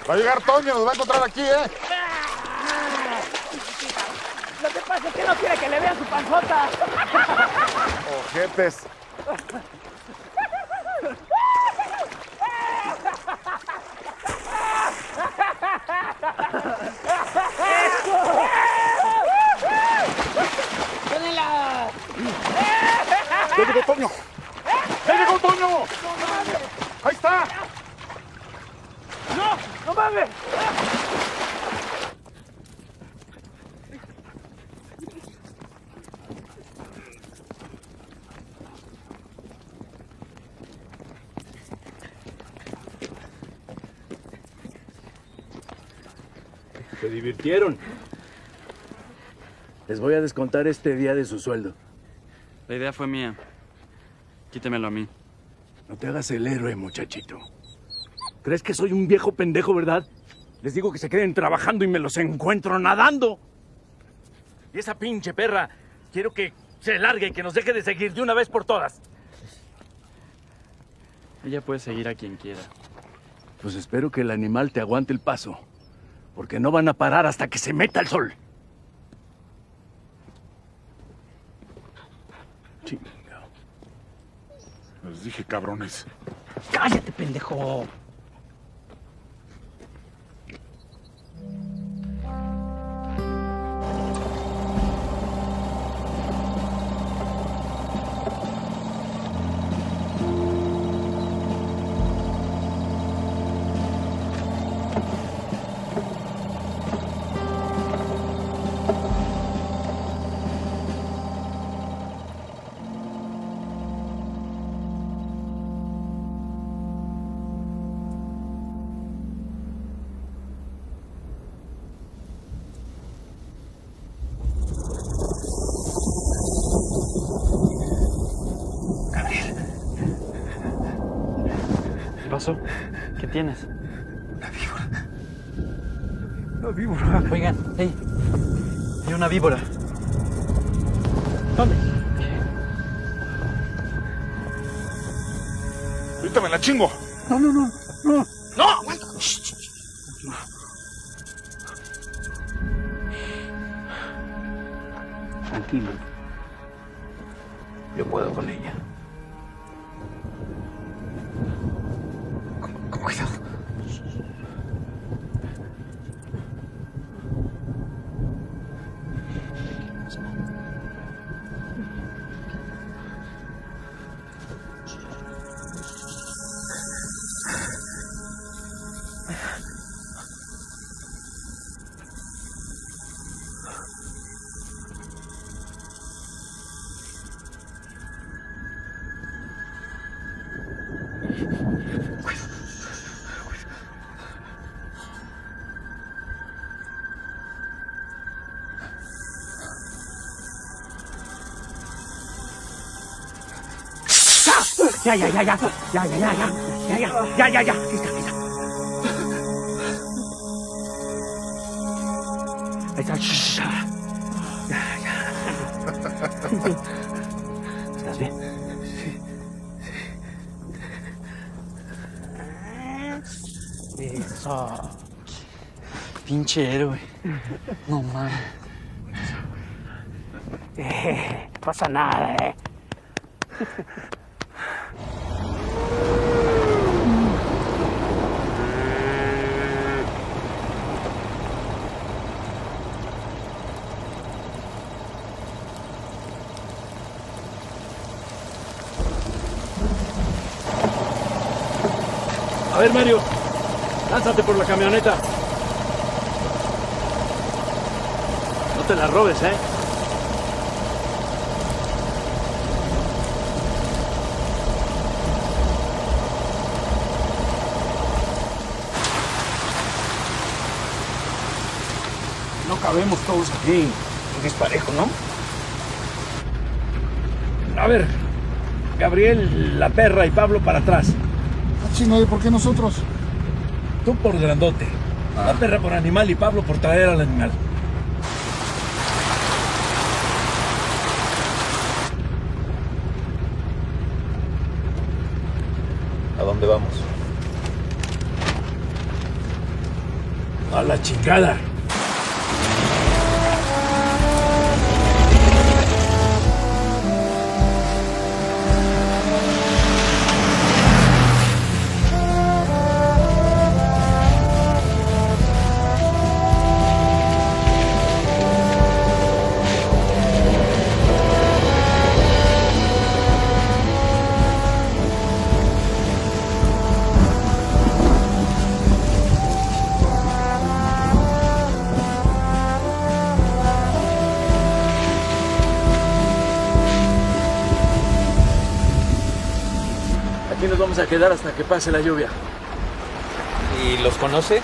Va a llegar Toño, nos va a encontrar aquí, ¿eh? Lo que pasa es que no quiere que le vean su panzota. Ojetes. ¡Canela! ¡Ya llegó Toño! ¡Ya llegó Toño! ¡Ahí está! ¡No! ¡No mames! Les voy a descontar este día de su sueldo. La idea fue mía. Quítemelo a mí. No te hagas el héroe, muchachito. ¿Crees que soy un viejo pendejo, verdad? Les digo que se queden trabajando y me los encuentro nadando. Y esa pinche perra, quiero que se largue y que nos deje de seguir de una vez por todas. Ella puede seguir a quien quiera. Pues espero que el animal te aguante el paso, porque no van a parar hasta que se meta el sol. Les dije, cabrones. ¡Cállate, pendejo! ¿Qué tienes? Una víbora. Oigan, hey. Hay una víbora. ¿Dónde? Ahorita me la chingo. Ya, ya, ya, ya. Ya, ya, ya, ya. Ya, ya, ya, ya, ya. Está. Ahí está. Shh. Ya, ya. ¿Estás bien? Eso. Pinche héroe. No mames. Eh, pasa nada, eh. Ver, Mario, lánzate por la camioneta. No te la robes, ¿eh? No cabemos todos aquí. Es parejo, ¿no? A ver, Gabriel, la perra y Pablo para atrás. Chino, ¿y por qué nosotros? Tú por grandote, ah. la perra por animal y Pablo por traer al animal. ¿A dónde vamos? A la chingada. Quedar hasta que pase la lluvia. ¿Y los conoce?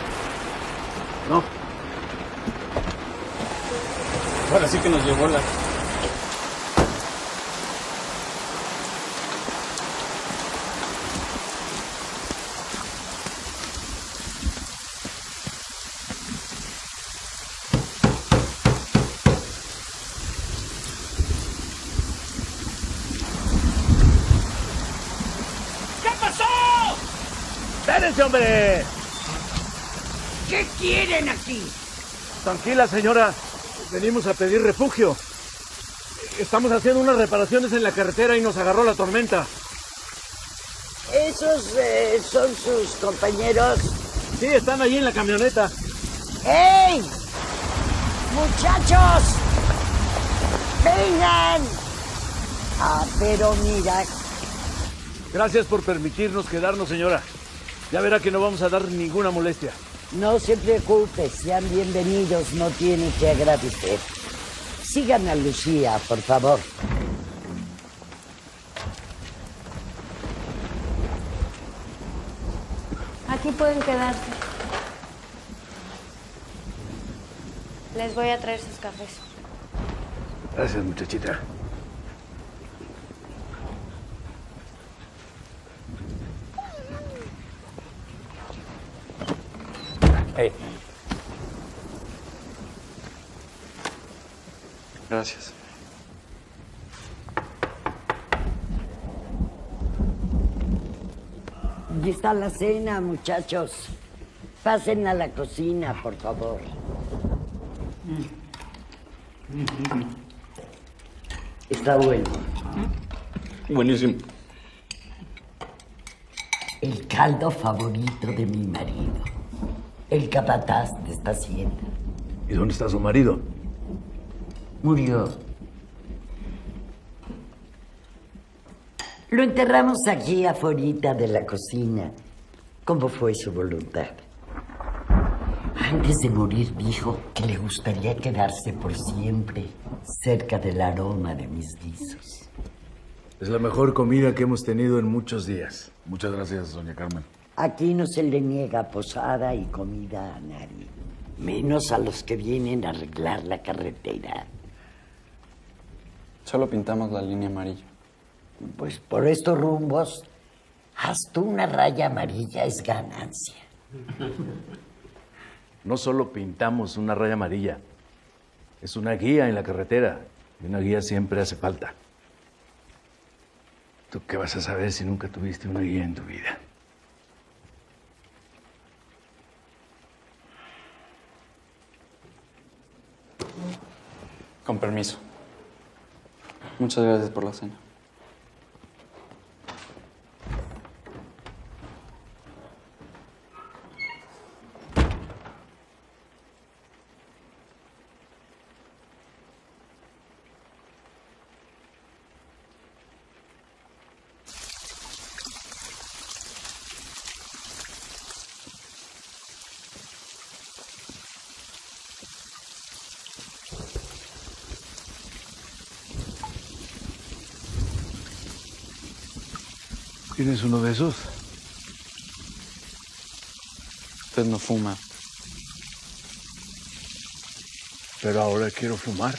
No. Ahora sí que nos llevó la... ¿Qué pasó? ¡Espérense, hombre! ¿Qué quieren aquí? Tranquila, señora. Venimos a pedir refugio. Estamos haciendo unas reparaciones en la carretera y nos agarró la tormenta. ¿Esos eh, son sus compañeros? Sí, están ahí en la camioneta. ¡Ey! ¡Muchachos! ¡Vengan! Ah, pero mira, Gracias por permitirnos quedarnos, señora. Ya verá que no vamos a dar ninguna molestia. No se preocupe, sean bienvenidos, no tiene que agradecer. Sigan a Lucía, por favor. Aquí pueden quedarse. Les voy a traer sus cafés. Gracias, muchachita. Gracias. Y está la cena, muchachos. Pasen a la cocina, por favor. Está bueno. Buenísimo. El caldo favorito de mi marido. El capataz de esta hacienda. ¿Y dónde está su marido? Murió. Lo enterramos aquí afuera de la cocina, como fue su voluntad. Antes de morir dijo que le gustaría quedarse por siempre cerca del aroma de mis guisos. Es la mejor comida que hemos tenido en muchos días. Muchas gracias, doña Carmen. Aquí no se le niega posada y comida a nadie, menos a los que vienen a arreglar la carretera. Solo pintamos la línea amarilla. Pues por estos rumbos, hasta una raya amarilla es ganancia. No solo pintamos una raya amarilla, es una guía en la carretera. Y una guía siempre hace falta. ¿Tú qué vas a saber si nunca tuviste una guía en tu vida? Con permiso. Muchas gracias por la cena. ¿Tienes uno de esos? Usted no fuma. Pero ahora quiero fumar.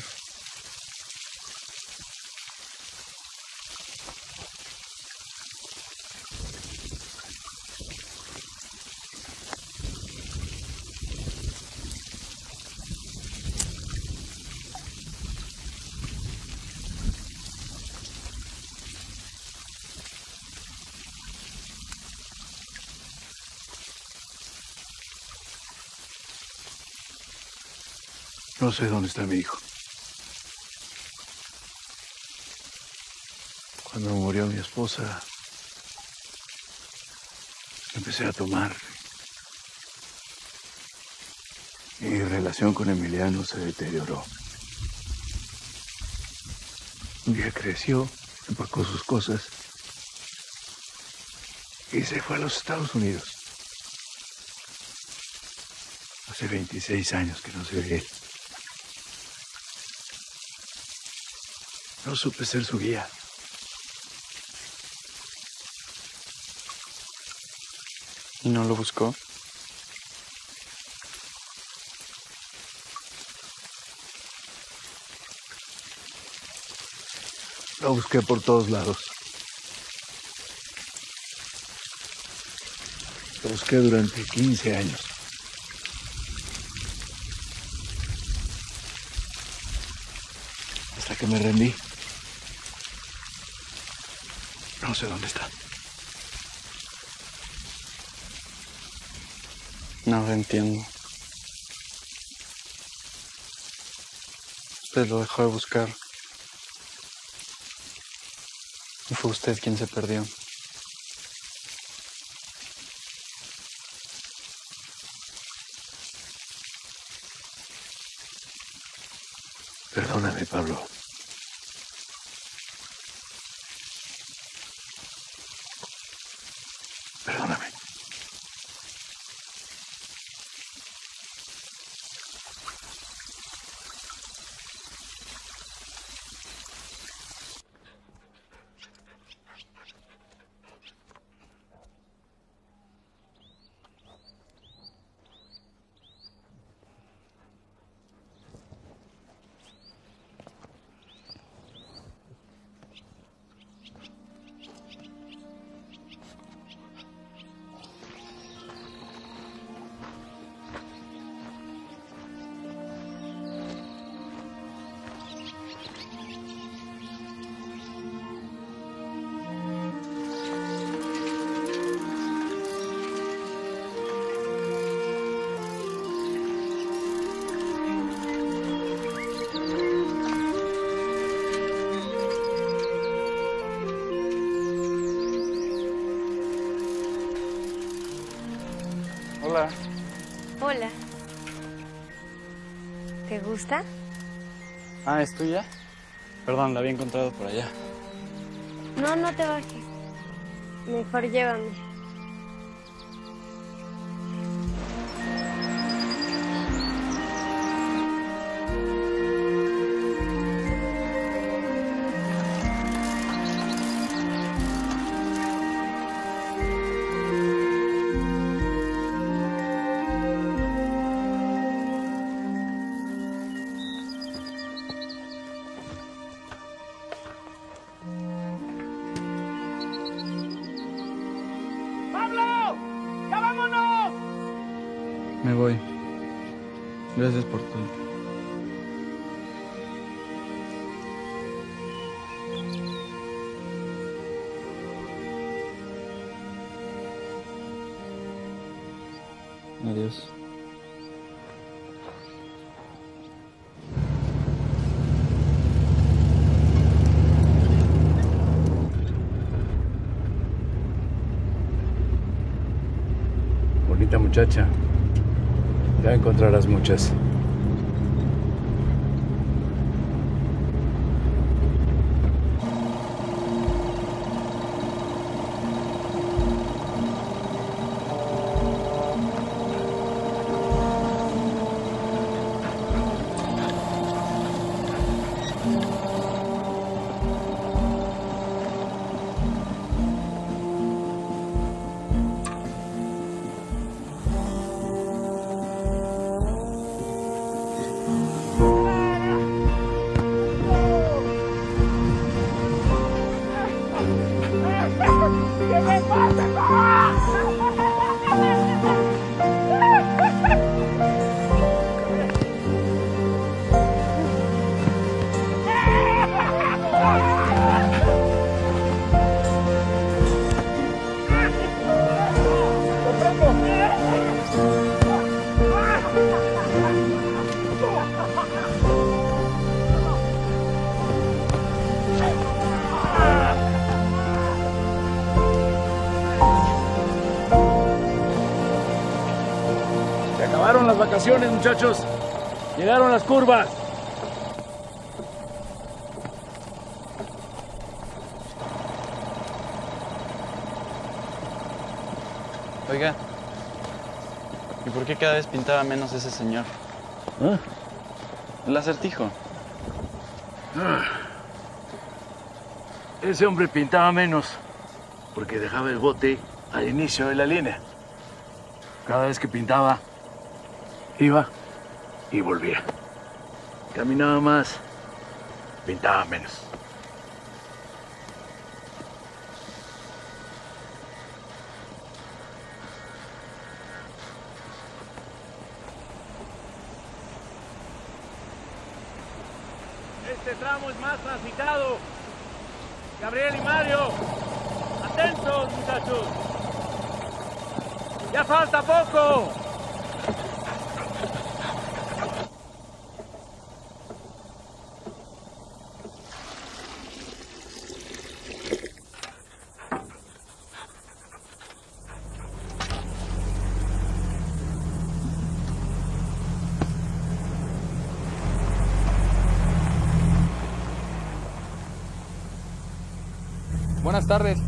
Sé dónde está mi hijo. Cuando murió mi esposa, empecé a tomar. Mi relación con Emiliano se deterioró. Un día creció, empacó sus cosas y se fue a los Estados Unidos. Hace 26 años que no sé de él. No supe ser su guía. ¿Y no lo buscó? Lo busqué por todos lados. Lo busqué durante 15 años. Hasta que me rendí. No sé dónde está. No lo entiendo. Usted lo dejó de buscar. Y fue usted quien se perdió. Perdóname, Pablo. ¿Es tuya? Perdón, la había encontrado por allá. No, no te bajes. Mejor llévame. Voy. Gracias por todo. Encontrarás muchas. Muchachos. Llegaron las curvas. Oiga, ¿y por qué cada vez pintaba menos ese señor? ¿Ah? El acertijo. Ah. Ese hombre pintaba menos porque dejaba el bote al inicio de la línea. Cada vez que pintaba, iba y volvía. Caminaba más, pintaba menos. Este tramo es más transitado. Gabriel y Mario, atentos muchachos. Ya falta poco. Buenas tardes.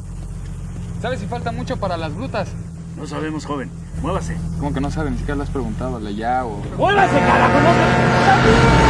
¿Sabes si falta mucho para las grutas? No sabemos, joven. Muévase. ¿Cómo que no saben? Ni siquiera lo has preguntado, ¿le ya o...? ¡Muévase, carajo! ¡Pablo!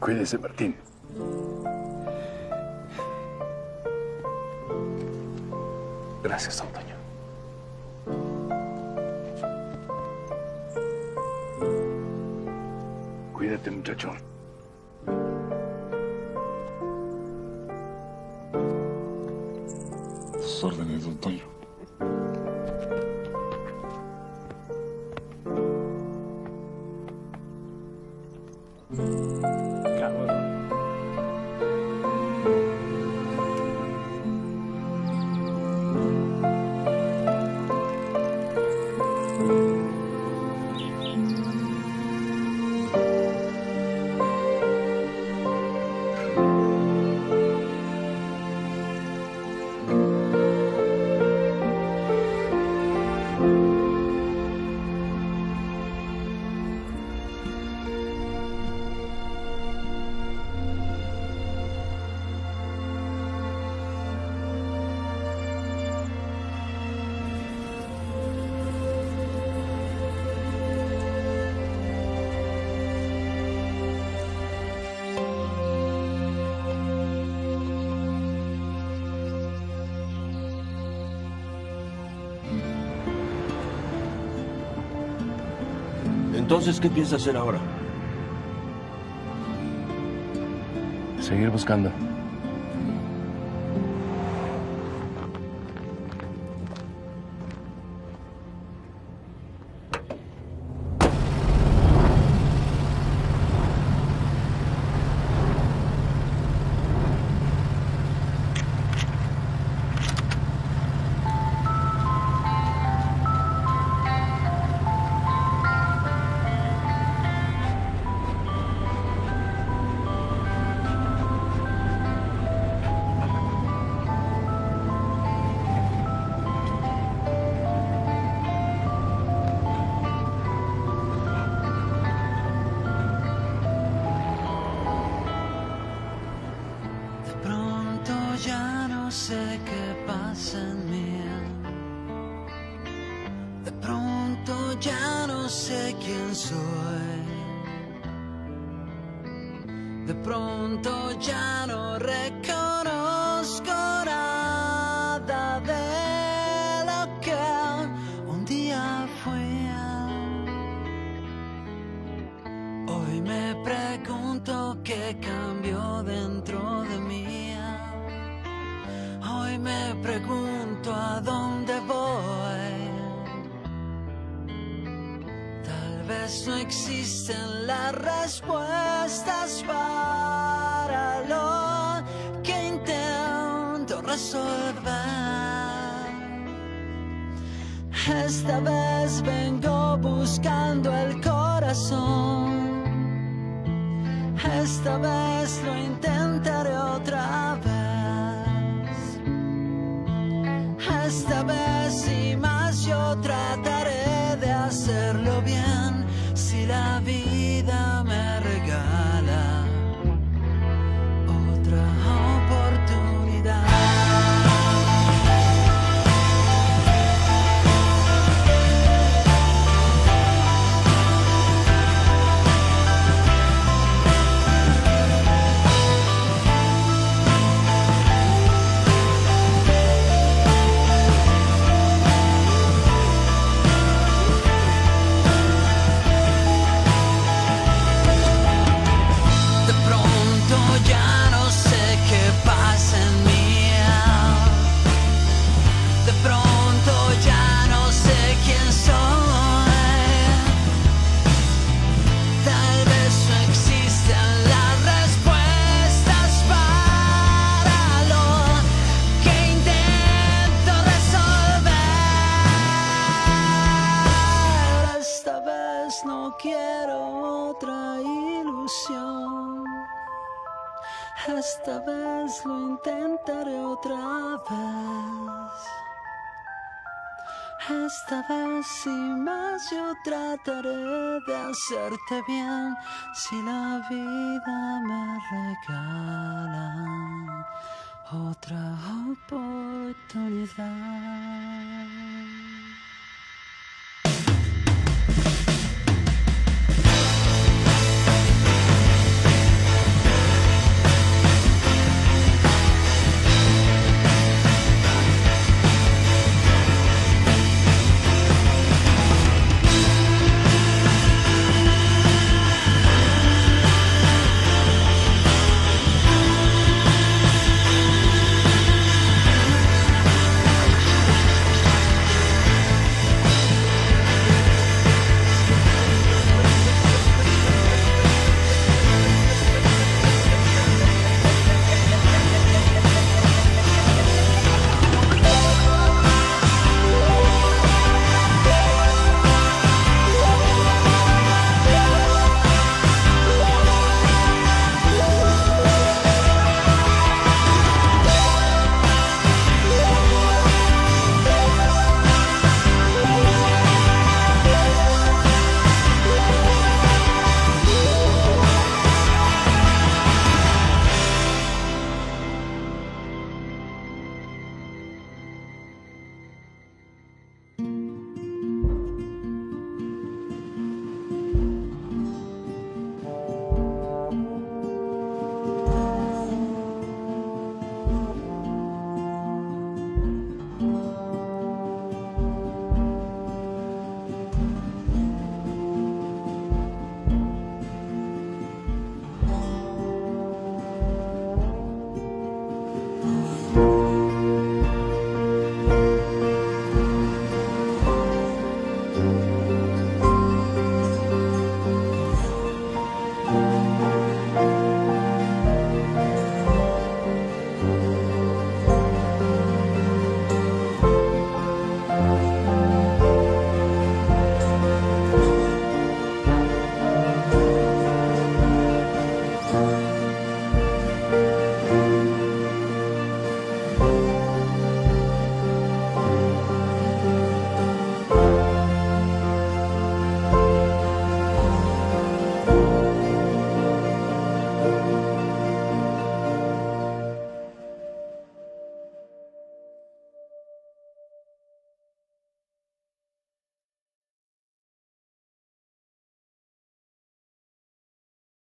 Cuídese, Martín. Entonces, ¿qué piensa hacer ahora? Seguir buscando. Esta vez lo intentaré otra vez. Esta vez sin más yo trataré de hacerte bien si la vida me regala otra oportunidad.